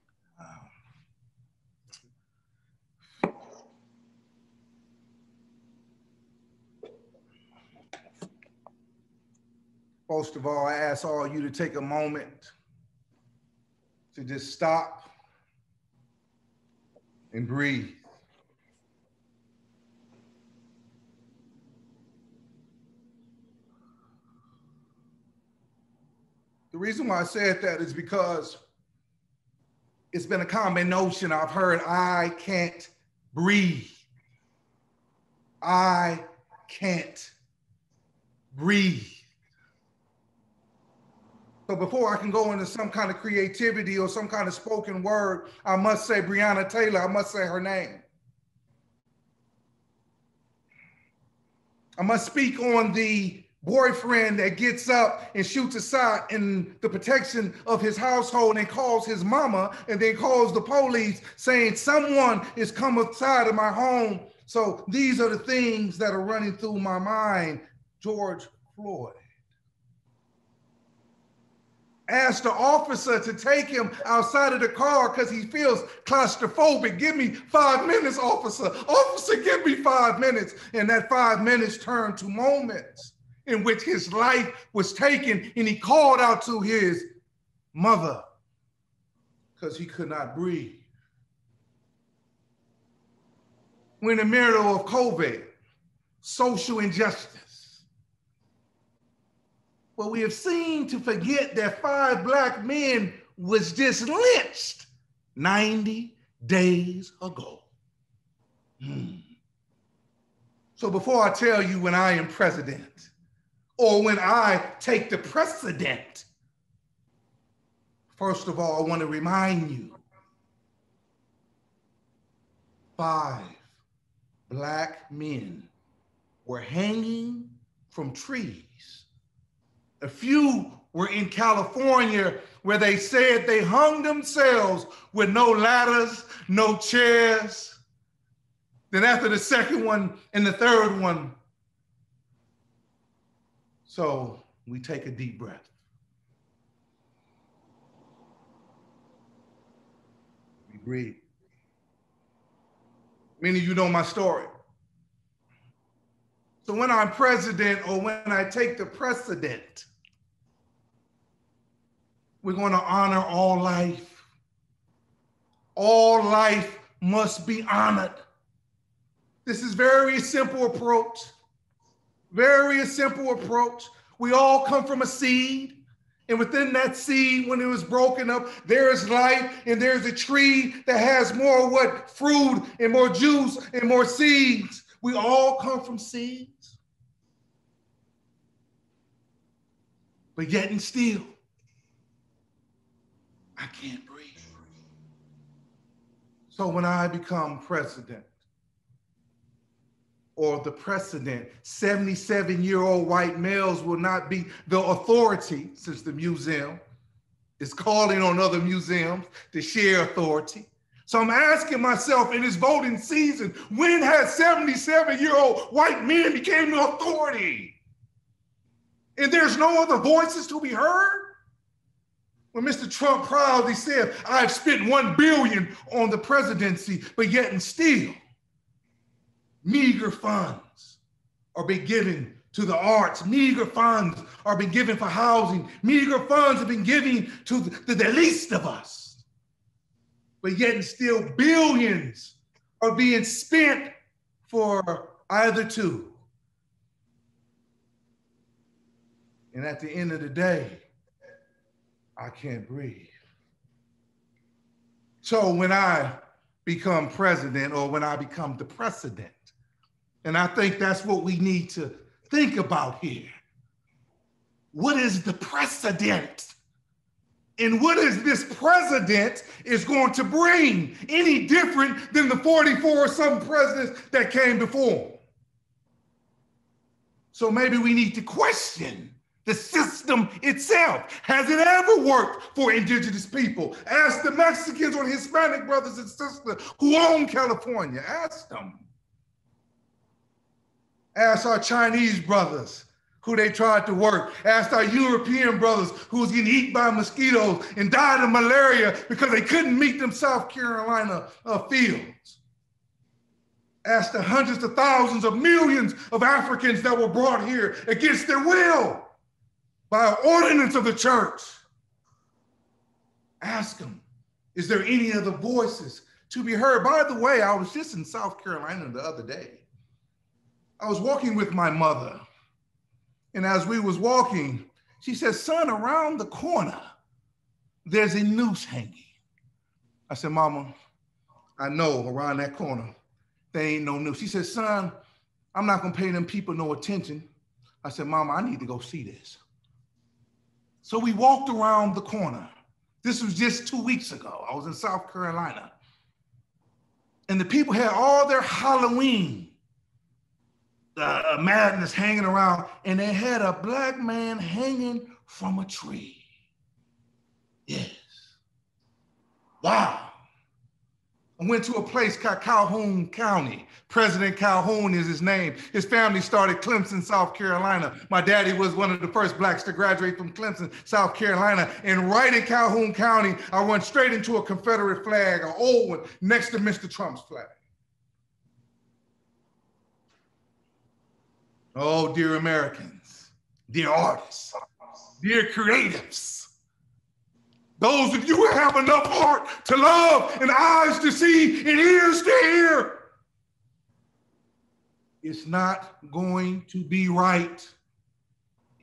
Most of all, I ask all you to take a moment to just stop and breathe. The reason why I said that is because it's been a common notion I've heard I can't breathe. I can't breathe. So before I can go into some kind of creativity or some kind of spoken word, I must say Breonna Taylor, I must say her name. I must speak on the boyfriend that gets up and shoots a shot in the protection of his household and calls his mama and then calls the police saying someone is come outside of my home. So these are the things that are running through my mind. George Floyd asked the officer to take him outside of the car because he feels claustrophobic. Give me five minutes, officer. Officer, give me five minutes. And that five minutes turned to moments in which his life was taken and he called out to his mother because he could not breathe. We're in the middle of COVID, social injustice. But we have seen to forget that five black men was just lynched 90 days ago. Hmm. So before I tell you when I am president or when I take the precedent, first of all, I want to remind you five black men were hanging from trees a few were in California where they said they hung themselves with no ladders, no chairs. Then after the second one and the third one, so we take a deep breath. We breathe. Many of you know my story. So when I'm president or when I take the precedent, we're going to honor all life. All life must be honored. This is very simple approach. Very simple approach. We all come from a seed. And within that seed, when it was broken up, there is life, and there's a tree that has more what fruit and more juice and more seeds. We all come from seeds. But yet and still, I can't breathe. So when I become president, or the precedent, 77 year old white males will not be the authority since the museum is calling on other museums to share authority. So I'm asking myself in this voting season, when has 77 year old white men became the authority? And there's no other voices to be heard? When Mr. Trump proudly said, I've spent one billion on the presidency, but yet and still, meager funds are being given to the arts, meager funds are being given for housing, meager funds have been given to the, the least of us. But yet and still, billions are being spent for either two. And at the end of the day, I can't breathe. So when I become president or when I become the precedent, and I think that's what we need to think about here. What is the precedent? And what is this president is going to bring any different than the 44 or some presidents that came before? So maybe we need to question the system itself. Has it ever worked for indigenous people. Ask the Mexicans or Hispanic brothers and sisters who own California. Ask them. Ask our Chinese brothers who they tried to work. Ask our European brothers who was getting eaten by mosquitoes and died of malaria because they couldn't meet them South Carolina uh, fields. Ask the hundreds of thousands of millions of Africans that were brought here against their will by an ordinance of the church. Ask them, is there any other voices to be heard? By the way, I was just in South Carolina the other day. I was walking with my mother and as we was walking, she said, son, around the corner, there's a noose hanging. I said, mama, I know around that corner, there ain't no noose. She said, son, I'm not gonna pay them people no attention. I said, mama, I need to go see this. So we walked around the corner. This was just two weeks ago. I was in South Carolina. And the people had all their Halloween uh, madness hanging around, and they had a black man hanging from a tree. Yes. Wow. I went to a place called Calhoun County. President Calhoun is his name. His family started Clemson, South Carolina. My daddy was one of the first blacks to graduate from Clemson, South Carolina. And right in Calhoun County, I went straight into a Confederate flag, an old one, next to Mr. Trump's flag. Oh, dear Americans, dear artists, dear creatives, those of you who have enough heart to love and eyes to see and ears to hear, it's not going to be right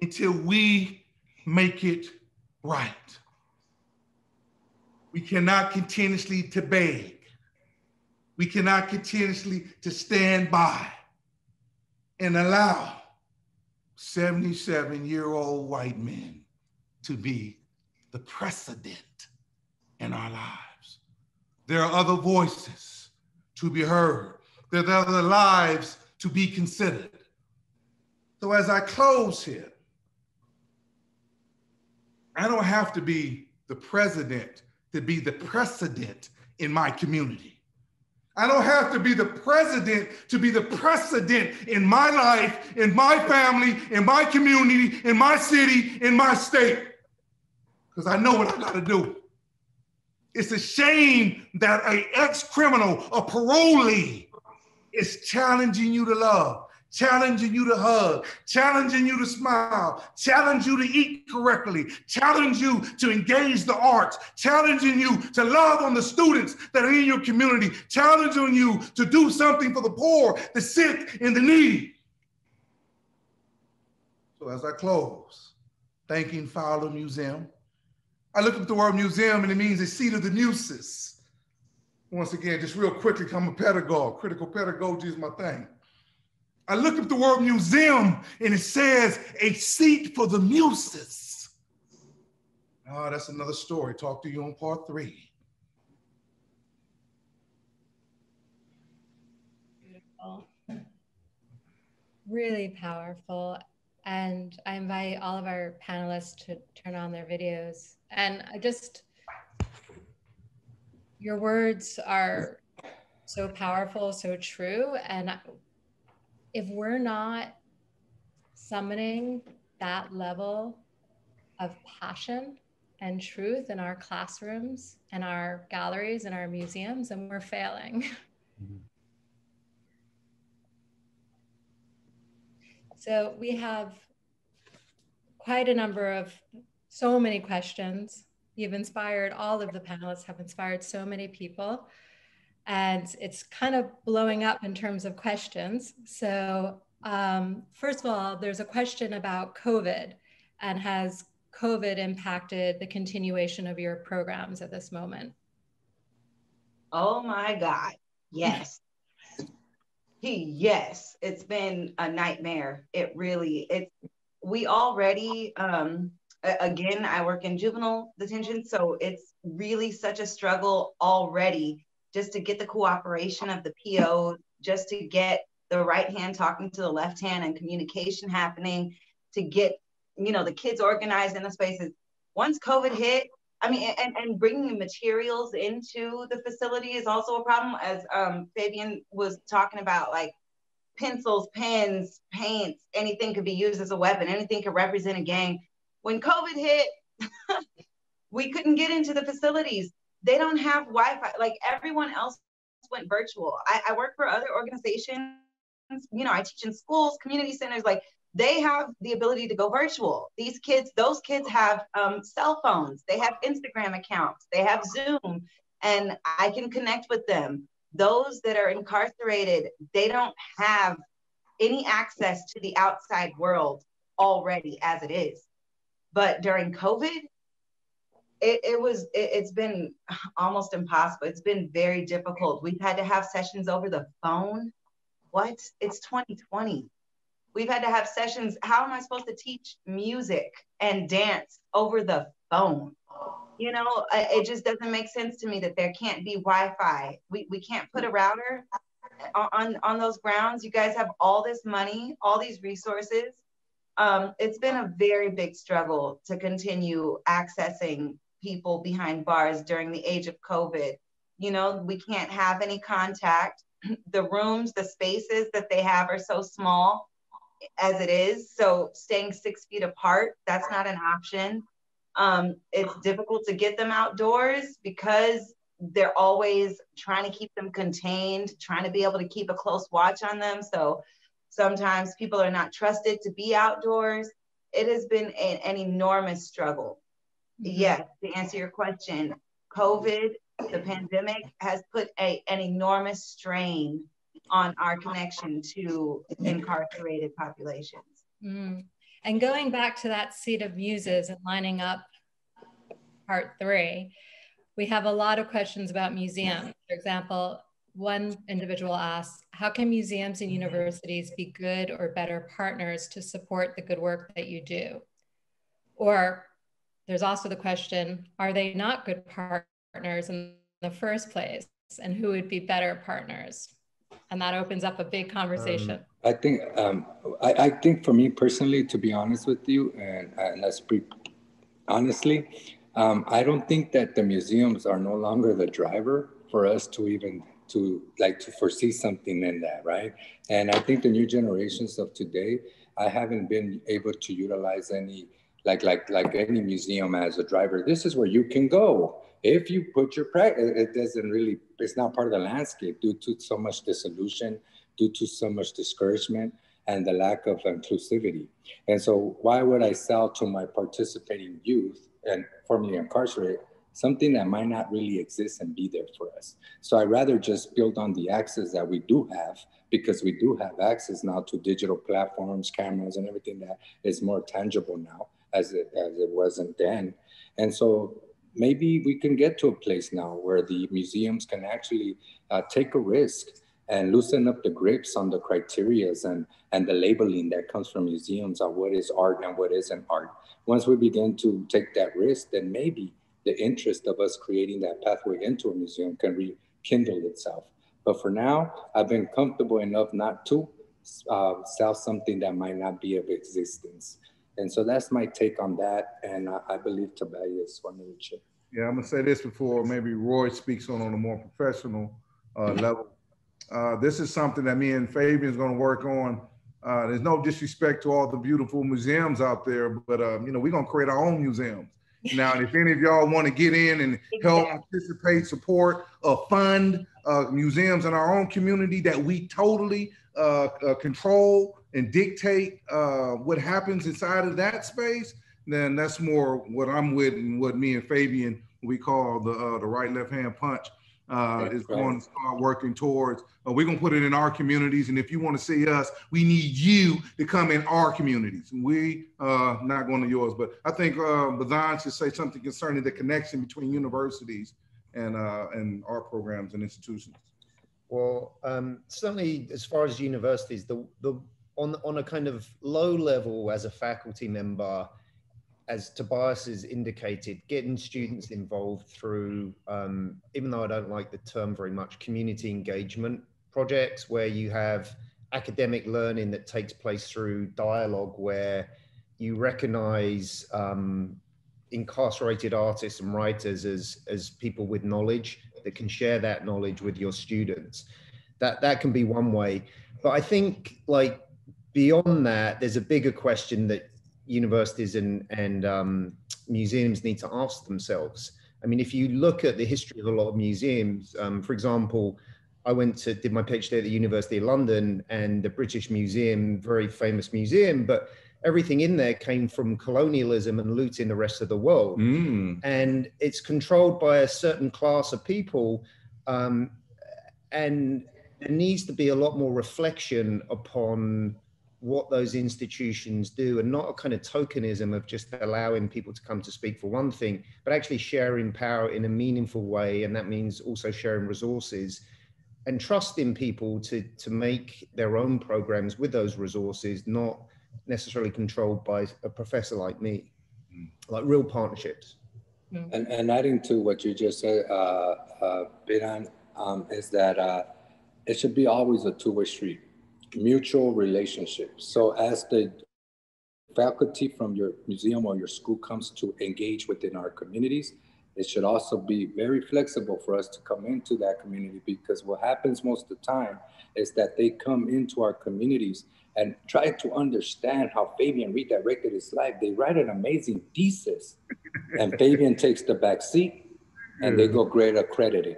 until we make it right. We cannot continuously to beg. We cannot continuously to stand by and allow 77 year old white men to be the precedent in our lives. There are other voices to be heard, there are other lives to be considered. So, as I close here, I don't have to be the president to be the precedent in my community. I don't have to be the president to be the precedent in my life, in my family, in my community, in my city, in my state. Because I know what I got to do. It's a shame that a ex-criminal, a parolee, is challenging you to love challenging you to hug, challenging you to smile, challenge you to eat correctly, challenge you to engage the arts, challenging you to love on the students that are in your community, challenging you to do something for the poor, the sick, and the needy. So as I close, thanking Fowler Museum, I look up the word museum and it means a seat of the muses. Once again, just real quickly, I'm a pedagogue. Critical pedagogy is my thing. I look up the word museum and it says a seat for the muses. Oh, that's another story. Talk to you on part three. Beautiful. Really powerful. And I invite all of our panelists to turn on their videos. And I just, your words are so powerful, so true. And if we're not summoning that level of passion and truth in our classrooms and our galleries and our museums, then we're failing. Mm-hmm. So we have quite a number of so many questions. You've inspired all of the panelists have inspired so many people and it's kind of blowing up in terms of questions. So, um, first of all, there's a question about COVID and has COVID impacted the continuation of your programs at this moment? Oh my God, yes. yes, it's been a nightmare. It really, it's, we already, um, again, I work in juvenile detention, so it's really such a struggle already just to get the cooperation of the PO, just to get the right hand talking to the left hand and communication happening, to get you know the kids organized in the spaces. Once COVID hit, I mean, and, and bringing materials into the facility is also a problem, as um, Fabian was talking about, like pencils, pens, paints, anything could be used as a weapon, anything could represent a gang. When COVID hit, we couldn't get into the facilities. They don't have Wi Fi, like everyone else went virtual. I, I work for other organizations, you know, I teach in schools, community centers, like they have the ability to go virtual. These kids, those kids have um, cell phones, they have Instagram accounts, they have Zoom, and I can connect with them. Those that are incarcerated, they don't have any access to the outside world already as it is. But during COVID, it, it was it, it's been almost impossible. It's been very difficult. We've had to have sessions over the phone. What? It's 2020 We've had to have sessions. How am I supposed to teach music and dance over the phone? You know, it just doesn't make sense to me that there can't be Wi-Fi. We, we can't put a router on, on those grounds. You guys have all this money, all these resources. Um, it's been a very big struggle to continue accessing people behind bars during the age of COVID. You know, we can't have any contact. The rooms, the spaces that they have are so small as it is. So staying six feet apart, that's not an option. Um, it's difficult to get them outdoors because they're always trying to keep them contained, trying to be able to keep a close watch on them. So sometimes people are not trusted to be outdoors. It has been a, an enormous struggle. Mm-hmm. Yes, to answer your question, COVID, the pandemic has put a, an enormous strain on our connection to incarcerated populations. Mm. And going back to that seat of muses and lining up part three, we have a lot of questions about museums. For example, one individual asks, how can museums and universities be good or better partners to support the good work that you do? Or there's also the question, are they not good partners in the first place? And who would be better partners? and that opens up a big conversation. Um, I think um, I, I, think for me personally, to be honest with you, and, and let's be honestly, um, I don't think that the museums are no longer the driver for us to even to like to foresee something in that, right? And I think the new generations of today, I haven't been able to utilize any like like like any museum as a driver. This is where you can go if you put your practice, it doesn't really, it's not part of the landscape due to so much disillusion, due to so much discouragement and the lack of inclusivity. And so why would I sell to my participating youth and formerly incarcerated something that might not really exist and be there for us? So i'd rather just build on the access that we do have because we do have access now to digital platforms, cameras, and everything that is more tangible now as it, as it wasn't then. And so maybe we can get to a place now where the museums can actually uh, take a risk and loosen up the grips on the criterias and, and the labeling that comes from museums of what is art and what isn't art. Once we begin to take that risk, then maybe the interest of us creating that pathway into a museum can rekindle itself. But for now, I've been comfortable enough not to uh, sell something that might not be of existence. And so that's my take on that. And I, I believe Tobias wanted to chip. Yeah, I'm gonna say this before maybe Roy speaks on on a more professional uh, level. Uh, this is something that me and Fabian's gonna work on. Uh, there's no disrespect to all the beautiful museums out there, but um, you know we're gonna create our own museums. Now, if any of y'all want to get in and help participate, support, uh, fund uh, museums in our own community that we totally uh, uh, control and dictate uh, what happens inside of that space, then that's more what I'm with and what me and Fabian we call the uh, the right left hand punch uh, is right. going to start working towards. Uh, we're going to put it in our communities, and if you want to see us, we need you to come in our communities. We uh, not going to yours, but I think uh, Bidhan should say something concerning the connection between universities and uh, and our programs and institutions. Well, um, certainly as far as universities, the the on on a kind of low level as a faculty member as Tobias has indicated, getting students involved through, um, even though I don't like the term very much, community engagement projects where you have academic learning that takes place through dialogue where you recognize um, incarcerated artists and writers as as people with knowledge that can share that knowledge with your students. That that can be one way. But I think like beyond that, there's a bigger question that universities and and um, museums need to ask themselves. I mean, if you look at the history of a lot of museums, um, for example, I went to did my PhD at the University of London and the British Museum, very famous museum, but everything in there came from colonialism and looting the rest of the world. Mm. And it's controlled by a certain class of people. Um, and there needs to be a lot more reflection upon what those institutions do and not a kind of tokenism of just allowing people to come to speak for one thing, but actually sharing power in a meaningful way. And that means also sharing resources and trusting people to, to make their own programs with those resources, not necessarily controlled by a professor like me, like real partnerships. And, and adding to what you just said, uh, uh, Bidhan, um, is that uh, it should be always a two-way street mutual relationship. So as the faculty from your museum or your school comes to engage within our communities, it should also be very flexible for us to come into that community because what happens most of the time is that they come into our communities and try to understand how Fabian redirected his life. They write an amazing thesis and Fabian takes the back seat and they go grade accredited.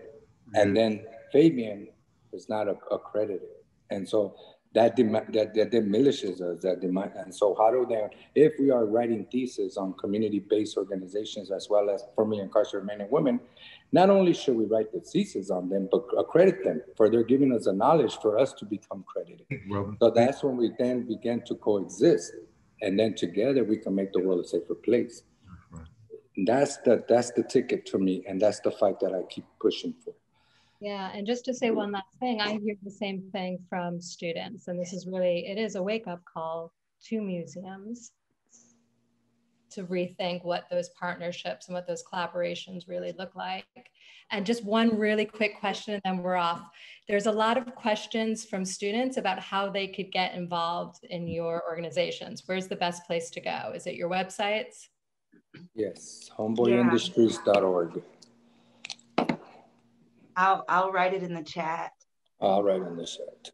And then Fabian is not accredited. And so that, that, that diminishes us, that demand. And so how do they, if we are writing theses on community-based organizations as well as formerly incarcerated men and women, not only should we write the thesis on them, but accredit them for they're giving us the knowledge for us to become credited. Mm-hmm. So that's when we then begin to coexist. And then together we can make the world a safer place. That's the, that's the ticket to me. And that's the fight that I keep pushing for. Yeah, and just to say one last thing, I hear the same thing from students, and this is really, it is a wake up call to museums to rethink what those partnerships and what those collaborations really look like. And just one really quick question, and then we're off. There's a lot of questions from students about how they could get involved in your organizations. Where's the best place to go? Is it your websites? Yes, homeboyindustries.org. I'll I'll write it in the chat. I'll write in the chat.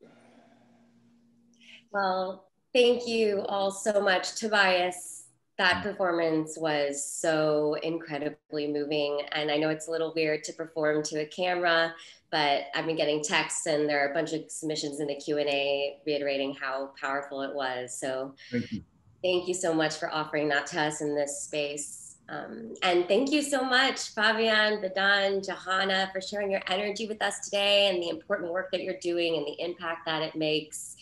Well, thank you all so much, Tobias. That mm. performance was so incredibly moving. And I know it's a little weird to perform to a camera, but I've been getting texts and there are a bunch of submissions in the Q&A reiterating how powerful it was. So Thank you. thank you so much for offering that to us in this space. Um, and thank you so much, Fabian, Bidhan, Jahanna, for sharing your energy with us today and the important work that you're doing and the impact that it makes.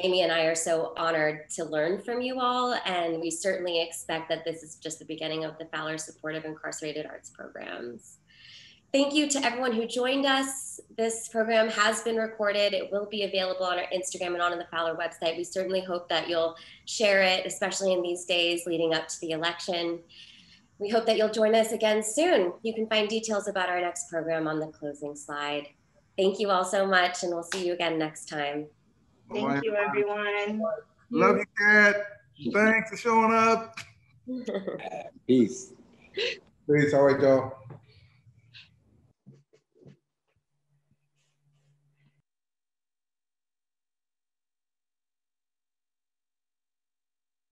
Amy and I are so honored to learn from you all, and we certainly expect that this is just the beginning of the Fowler Supportive Incarcerated Arts programs. Thank you to everyone who joined us. This program has been recorded. It will be available on our Instagram and on the Fowler website. We certainly hope that you'll share it, especially in these days leading up to the election. We hope that you'll join us again soon. You can find details about our next program on the closing slide. Thank you all so much, and we'll see you again next time. Thank you, everyone. Love you, Kat. Thanks for showing up. Peace. Peace. All right, y'all.